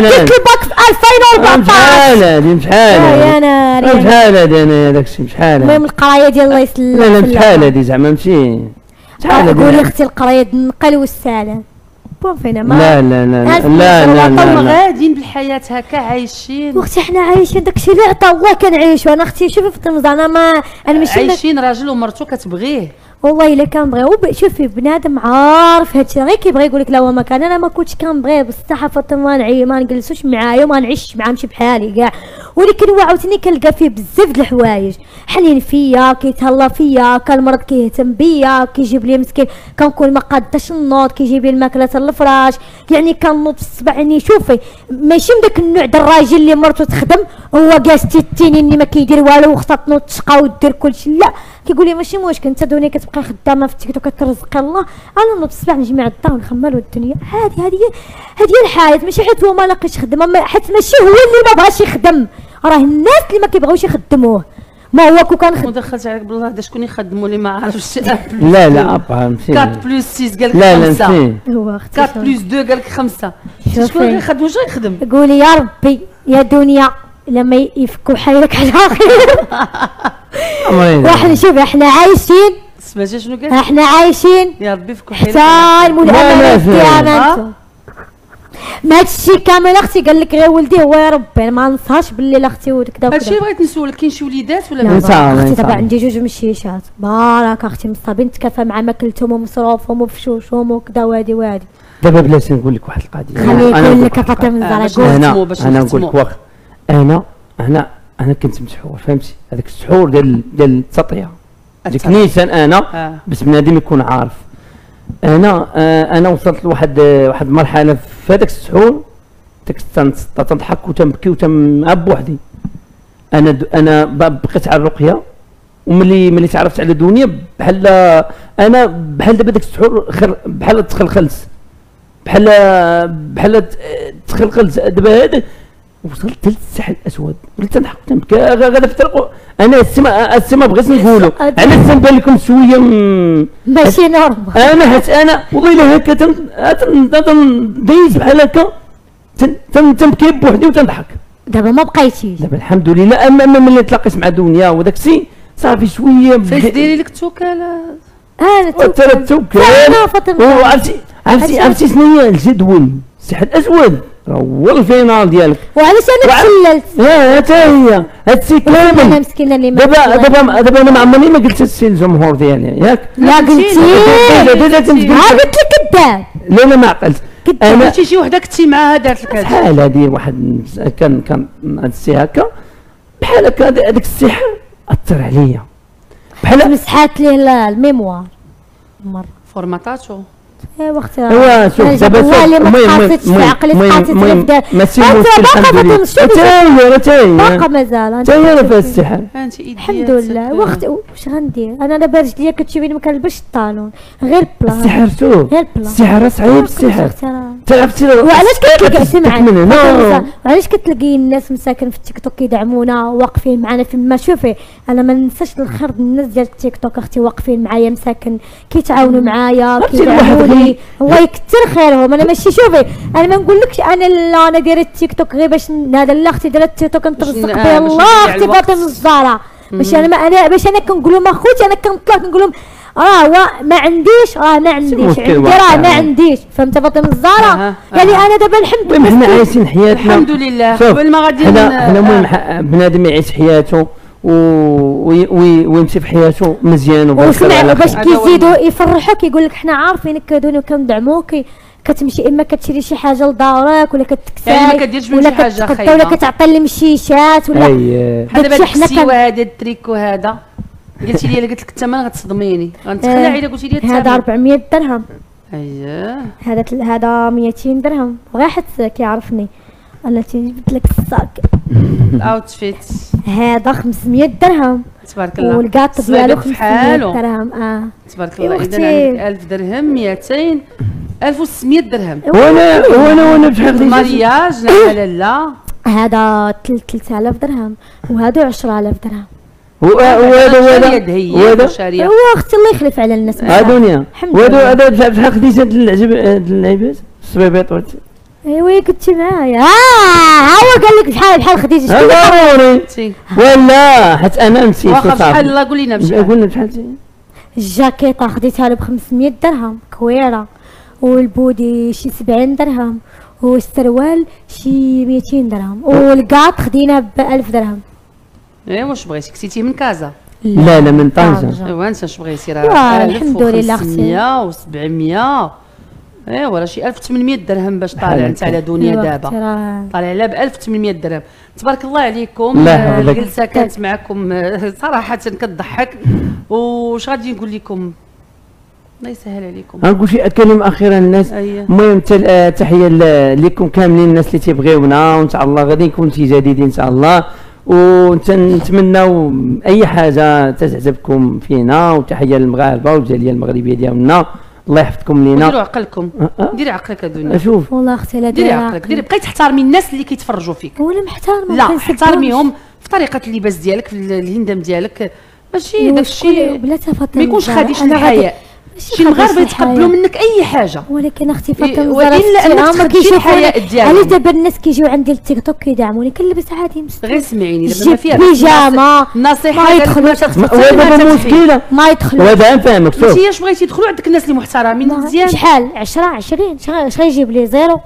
قلت لي باك في أنا 2014 بشحال هادي بشحال آه، يا هادي. نار أنا يا نار. بشحال هادي أنا داكشي بشحال المهم هادي. القرايه ديال الله يسلمك. لا لا بشحال هادي زعما ماشي. شحال هادي. قولي أختي القرايه النقل والسلام بون فينا ما لا لا لا لا لا لا لا لا. غاديين بالحياة هكا عايشين. وأختي حنا عايشين داكشي اللي عطا الله كنعيشو أنا أختي شوفي في التلميذ أنا ما أنا ماشي عايشين راجل ومرته كتبغيه. والله إلا كنبغيو ب- شوفي بنادم عارف هادشي غير كيبغي يقول لك لا هو ما كان. أنا ما كنتش كنبغيه بصح فاطمه ما ما نجلسوش معايا وما نعيش معاه نمشي بحالي كاع ولكن هو عاوتاني كنلقى فيه بزاف د الحوايج. حنين فيا كيتهلا فيا كنمرض كيهتم بيا كيجيب لي مسكين. كنكون ما قاداش النوض كيجيب لي الماكلة الفراش. يعني كنوض في الصباح. يعني شوفي ماشي من داك النوع د الراجل اللي مرته تخدم. هو جالس تيتيني إني ما كيدير والو وخصها تنوض تشقى ودير كلشي. لا كيقول لي ماشي مشكل انت دوني كتبقى خدامة في التيك توك كترزقي الله؟ أنا نوض الصباح نجي مع الدار ونخمل والدنيا. هذه هذه هذه هي الحياة. ماشي حيت هو ما لاقيش خدمة. حيت ماشي هو اللي ما بغاش يخدم. راه الناس اللي ما كيبغيوش يخدموه. ما هو كون كان خدم ودخلت عليك بالله هذا شكون يخدموا لي؟ ما عرفتش. لا لا أبا ماشي 4 بلس 6 قال لك لا لا 5 ماشي هو أختي 4 بلس 2 قال لك 5 شوفي. شكون غيخدم واش غيخدم قولي يا ربي يا دنيا لما يفكوا حيلك على خير. وإحنا شوف إحنا عايشين. سمعتي شنو قال إحنا عايشين. يا ربي فكوا حتى المول لا، لا، الامانات فهم. ديالنا ما هادشي كامل أختي قال لك غير ولدي هو يا ربي أنا ما نصهاش باللي أختي وكذا هادشي وكذا بغيت نسولك كاين شي وليدات ولا لا؟ أختي دابا. عندي جوج مشيشات. بارك أختي مصابين تكافى مع ماكلتهم ومصروفهم وفشوشهم وكذا وهادي وهادي. دابا بلاش نقول لك واحد القضية. يقول نقول لك واحد فاطمه الزهراء قول أنا نقول. لك واخ أنا أنا أنا كنت مسحور فهمتي هذاك السحور ديال ديال التسطيه ديك. نيسان أنا آه. باش بنادم يكون عارف أنا آه أنا وصلت لواحد آه، واحد المرحله في هذاك السحور تنضحك وتنبكي وتنعب وحدي أنا. أنا بقيت على الرقية وملي ملي تعرفت على دنيا بحال أنا بحال دابا داك السحور. بحال تخلخلت بحال بحال ت- تخلخلت دابا هذا وصلت للساحل الأسود وليت تنضحك وتنبكي غا- غادا في الطريق أنا السما السما بغيت نقولوا على تنبان لكم شوية م... ماشي normal أنا حيت أنا والله الا هكا دايز بحال هكا تن- تن- تنبكي بوحدي وتنضحك. دابا ما بقيتيش دابا الحمد لله اما أما ملي تلاقيت مع دنيا وداك الشيء صافي شوية فاش ديري لك التوكاله أنا أنا فاطمة. وعرفتي عرفتي؟ عرفتي شنو هي الجدول؟ السحر الاسود راه هو الفينال ديالك. وعلاش أنا تسللت آه حتى هي. هادشي أنا كامل. مسكينة اللي ما دابا دابا دابا أنا ما عمرني ما قلت هادشي للجمهور ديالي. ياك؟ لا قلتي. دابا- ها قلت لك كذاب. لا لا ما عقلت. أنا قلتي شي وحدة كنتي معاها دارت لك هذا بحال هادي واحد كان كان هاد السي هكا. بحال هكا هذاك السحر أثر عليا. بحال مسحات ليه لا- la mémoire. مرة. فورماطاتو ايوا أختي ايوا شوف دابا والله اللي ما المهم- عقلي المهم- ماشي أنت مشكل باقا الحمد لله حتى هي حتى باقا هي مازال حتى هي راه فيها ايديات الحمد لله. وقت واش غندير؟ أنا دابا رجليا كتشوفيني ما كنلبسش ال talon. غير بلا. السحر شوف. غير بلا. السحر صعيب السحر. تعرفتي وعلاش كتلقى منه وعلاش كتلقي الناس مساكن في التيك توك كيدعمونا واقفين معنا فيما شوفي أنا ما ننساش الخير الناس ديال التيك توك أختي واقفين معايا مساكن كيتعاونوا معايا عرفتي الواحد كيدعموني غي- الله يكثر خيرهم. أنا ماشي شوفي أنا ما نقولكش أنا لا أنا دايره التيك توك غير باش هذا لا أختي دايره التيك توك نترزق آه، بها. باش الله أختي. فاطمه الزهراء باش أنا ما أنا باش أنا كنقول لهم أخوتي أنا كنطلع كنقول لهم راه ما عنديش راه ما عنديش. عندي. راه ما عنديش. فهمت فاطمه الزهراء يعني. أنا دابا الحمد المهم حنا لله. عايشين حياتنا. الحمد لله. قبل ما غادي حنا حنا آه. بنادم يعيش حياته. ويمشي في حياته مزيان وسمع باش. هذا كيزيدوا يفرحوك يقول لك حنا عارفينك كدوني وكندعموك كتمشي إما كتشري شي حاجة لدارك ولا كتكساي يعني ما كديرش ولا كتقطع خايبة. ولا كتعطي المشيشات ولا هذاك حنا السيوه هذا التريكو هذا قلتي لي قلت لك الثمن غتصدميني. غنتخلع إلا قلتي لي هذا الثمن 400 درهم. اييه هذا هذا 200 درهم. وغير حد كيعرفني. أنا جبت لك ال sac. ال outfit هذا 500 درهم. تبارك الله. والكاط ديالو داك في 500 حالو. درهم. آه. تبارك الله. اذا أختي. عندك 1000 درهم 200 1600 درهم. وأنا وأنا وأنا بشحال خديت ال mariage لا هذا 3000 درهم. وهذا 10000 درهم. وهذا وهذا وهذا هو أختي الله يخلف على الناس. دنيا. الحمد وهذا لله. هذا بشحال خديت هاد العجب هاد اللعيبات الصبيبات ايوا كنتي معايا؟ آه هو قال لك بحال بحال خديجة شكون ضروري. ولا حتى أنا نسيت واخا. بشحال الله قول لنا بشحال. قلنا بشحال؟ الجاكيطة خديتها له ب 500 درهم كويرة. والبودي شي 70 درهم. والسروال شي 200 درهم. والكاط خدينا ب 1000 درهم. إيه واش بغيتي؟ كسيتي من كازا؟ لا لا من طنجة. ايوا انت اش بغيتي؟ راه الحمد لله أختي. 1500 و700 ايوا راه شي. 1800 درهم باش طالع انت على دنيا دابا. طالع على ب 1800 درهم. تبارك الله عليكم. الجلسه كانت معكم صراحة كتضحك. وش غادي نقول لكم؟ الله يسهل عليكم. غنقول شي كلمة أخيرة للناس. المهم آه، تحية ل- لكم كاملين الناس اللي تيبغيونا. وإن شاء الله غادي نكون شي جديد إن شاء الله. ونتمناو أي حاجة تعجبكم فينا. وتحية للمغاربة والجالية المغربية ديالنا. الله يحفظكم ديروا لينا عقلكم أه، أه. ديري عقلك الدنيا شوف والله أختي لا ديري عقلك عقل. ديري بقيت تحترمي الناس اللي كيتفرجوا فيك ولا محترمة لا. احترميهم في طريقة اللباس ديالك في الهندام ديالك ماشي داك الشيء بلا تفاطمه ما يكونش. خادش الحياء ماشي شي مغاربه. يتقبلوا منك أي حاجة. ولكن أختي فاطمه هما تخدشي كيشوفوني الحياء ديالهم. علاش دابا الناس كيجيو عندي التيك توك كيدعموني كنلبس عادي غير سمعيني دابا ما فيها بيجامة، النصيحه ما يدخلوش. تخدمش هو ما. مشكلة. ما يدخلوا وهذا نفهمك انت شوف اش بغيتي يدخلوا عندك الناس اللي محترمين مزيان شحال؟ 10 20 شحال شحال يجيب لي زيرو.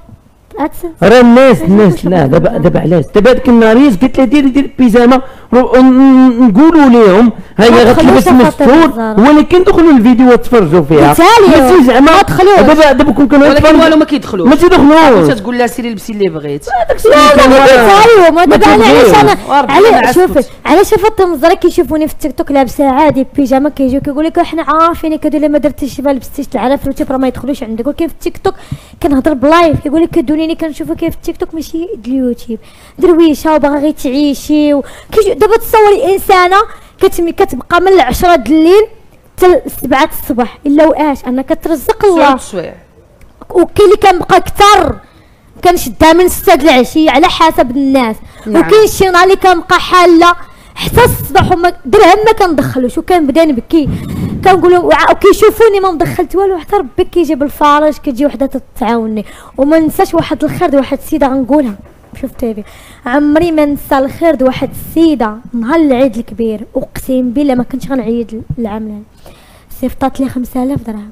راه الناس الناس لا دابا دابا علاش؟ دابا هذيك الناريز قلت لها ديري ديري بيجامة. نقولوا لهم هيا غتلبس مستور ولكن دخلوا الفيديو وتفرجوا فيها. ماشي زعما ما دخلوش. دابا دابا كون كانوا ولكن والو ما كيدخلوش. ما تيدخلوش. تقول لها سيري لبسي اللي بغيت. لا لا ما تساليو ما دابا أنا علاش أنا علاش. شوفي علاش فاطمه الزهراء كيشوفوني في التيك توك لابسة عادي بيجامة كيجيو كيقول لك إحنا عارفينك هادو اللي ما درتيش ما لبستيش العرف راه ما يدخلوش عندك. ولكن في التيك توك كنهضر ب live كيقول لك كدونيني كنشوفك في التيك توك ماشي اليوتيوب. درويشة وباغا غير تعيشي دابا تصوري إنسانة كتمي كتبقى من العشرة د الليل حتى السبعة الصباح. إلا واش أنا كترزق الله. سوايع وكاين اللي كنبقى أكثر. كنشدها من 6 د العشية على حسب الناس. نعم. وكاين شي نهار اللي كنبقى حالة حتى الصباح وما درهم ما كندخلوش. وكنبدا نبكي. كنقول وكيشوفوني ما مدخلت والو. حتى ربي كيجي بالفرج كتجي وحدة تتعاوني. وما ننساش واحد الخير واحد السيدة غنقولها. شفتي بي عمري ما ننسى الخير د واحد السيدة نهار العيد الكبير أقسم بالله ما كنتش غنعيد العام الهادي صيفطات لي 5000 درهم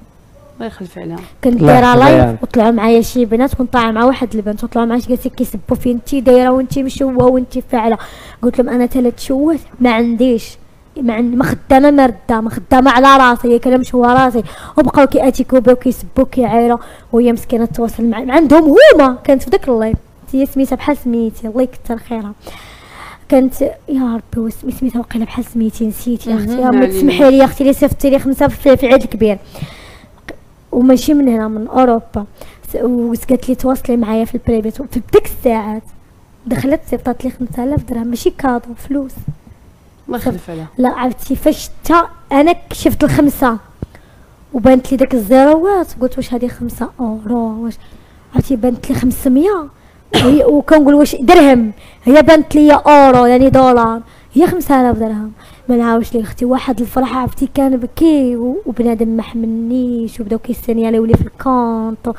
الله يخلف عليها. كنت دايرة live. وطلعوا معايا شي بنات كنت طالعه مع واحد البنت وطلعوا معايا جالسين كيسبوا في انتي دايرة وانتي مشوه وانتي فاعلة. قلت لهم أنا ثلاث شوات ما عنديش. ما عندي ما خدامة مردة ما خدامة على راسي هي كلام مشوه راسي. وبقاو كيأتيكوا بها وكيسبوا كيعايروا. وهي مسكينة تواصل مع عندهم هما كانت في ذاك اللايف هي سميتها بحال سميتي الله يكثر خيرها. كانت يا ربي واسمي سميتها وقيلة بحال سميتي نسيت يا أختي. ما ما. تسمحي لي يا أختي لي صيفطتي لي خمسة في في العيد الكبير. وماشي من هنا من أوروبا. وقالت لي تواصلي معايا في البريفيت. وفي بديك الساعات دخلت صيفطت لي 5000 درهم. ماشي cadeau فلوس. الله يخلف عليها. لا عرفتي فاش تا أنا كشفت الخمسة. وبانت لي داك الزيروات. قلت واش هذه خمسة أورو؟ واش عرفتي بانت لي 500 وهي- وكنقول واش درهم. هي بانت لي أورو يعني دولار. هي 5000 درهم. ما نعاودش ليك أختي. واحد الفرحة عرفتي كنبكي وبنادم ما حملنيش وبداو كيسينياليو لي في ال compte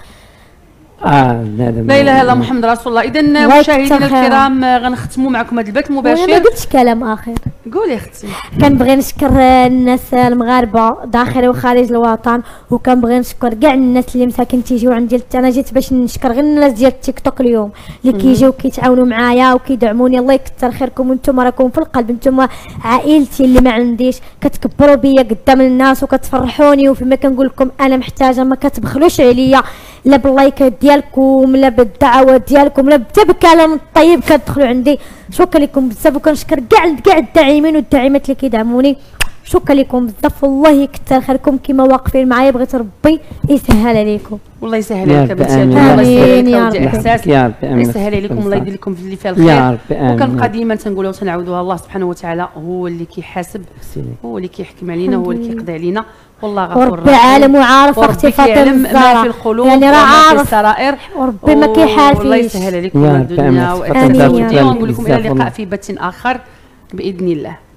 و- آه لا إله إلا محمد رسول الله. اذا الله مشاهدينا. الكرام آه، غنختموا معكم هذا البث وأنا ما المباشر. قلتش كلام آخر. قولي أختي. كنبغي نشكر الناس المغاربة داخل وخارج الوطن وكنبغي نشكر كاع الناس اللي مساكن تيجيو عندي أنا جيت باش نشكر غير الناس ديال التيك توك اليوم اللي كيجيو كيتعاونوا معايا وكيدعموني. الله يكثر خيركم وأنتم راكم في القلب أنتم عائلتي اللي ما عنديش. كتكبروا بيا قدام الناس وكتفرحوني وفيما كنقول لكم أنا محتاجة ما كتبخلوش عليا. لا باللايكات ديالكم لا بالدعوات ديالكم لا حتى بالكلام الطيب كتدخلوا عندي. شكرا لكم بزاف وكنشكر كاع كاع الداعمين والداعمات اللي كيدعموني. شكرا لكم بزاف والله يكثر خيركم كيما واقفين معايا بغيت ربي يسهل عليكم والله يسهل عليك بنتي. الله يسهل آمين يا عليك ودي رب. إحساس يا رب الله آمين. يسهل عليكم الله يدير لكم في اللي فيها الخير. وكنبقى ديما تنقولها وتنعاودوها الله سبحانه وتعالى هو اللي كيحاسب. هو اللي كيحكم علينا هو اللي كيقضي علينا والله غفور وربي عالم وعارف أختي فاطمه ما في القلوب يعني راه عارف السرائر وربي ما كيحافيش. الله يسهل عليكم الدنيا رب. ونقول لكم إلى اللقاء. في بث آخر بإذن الله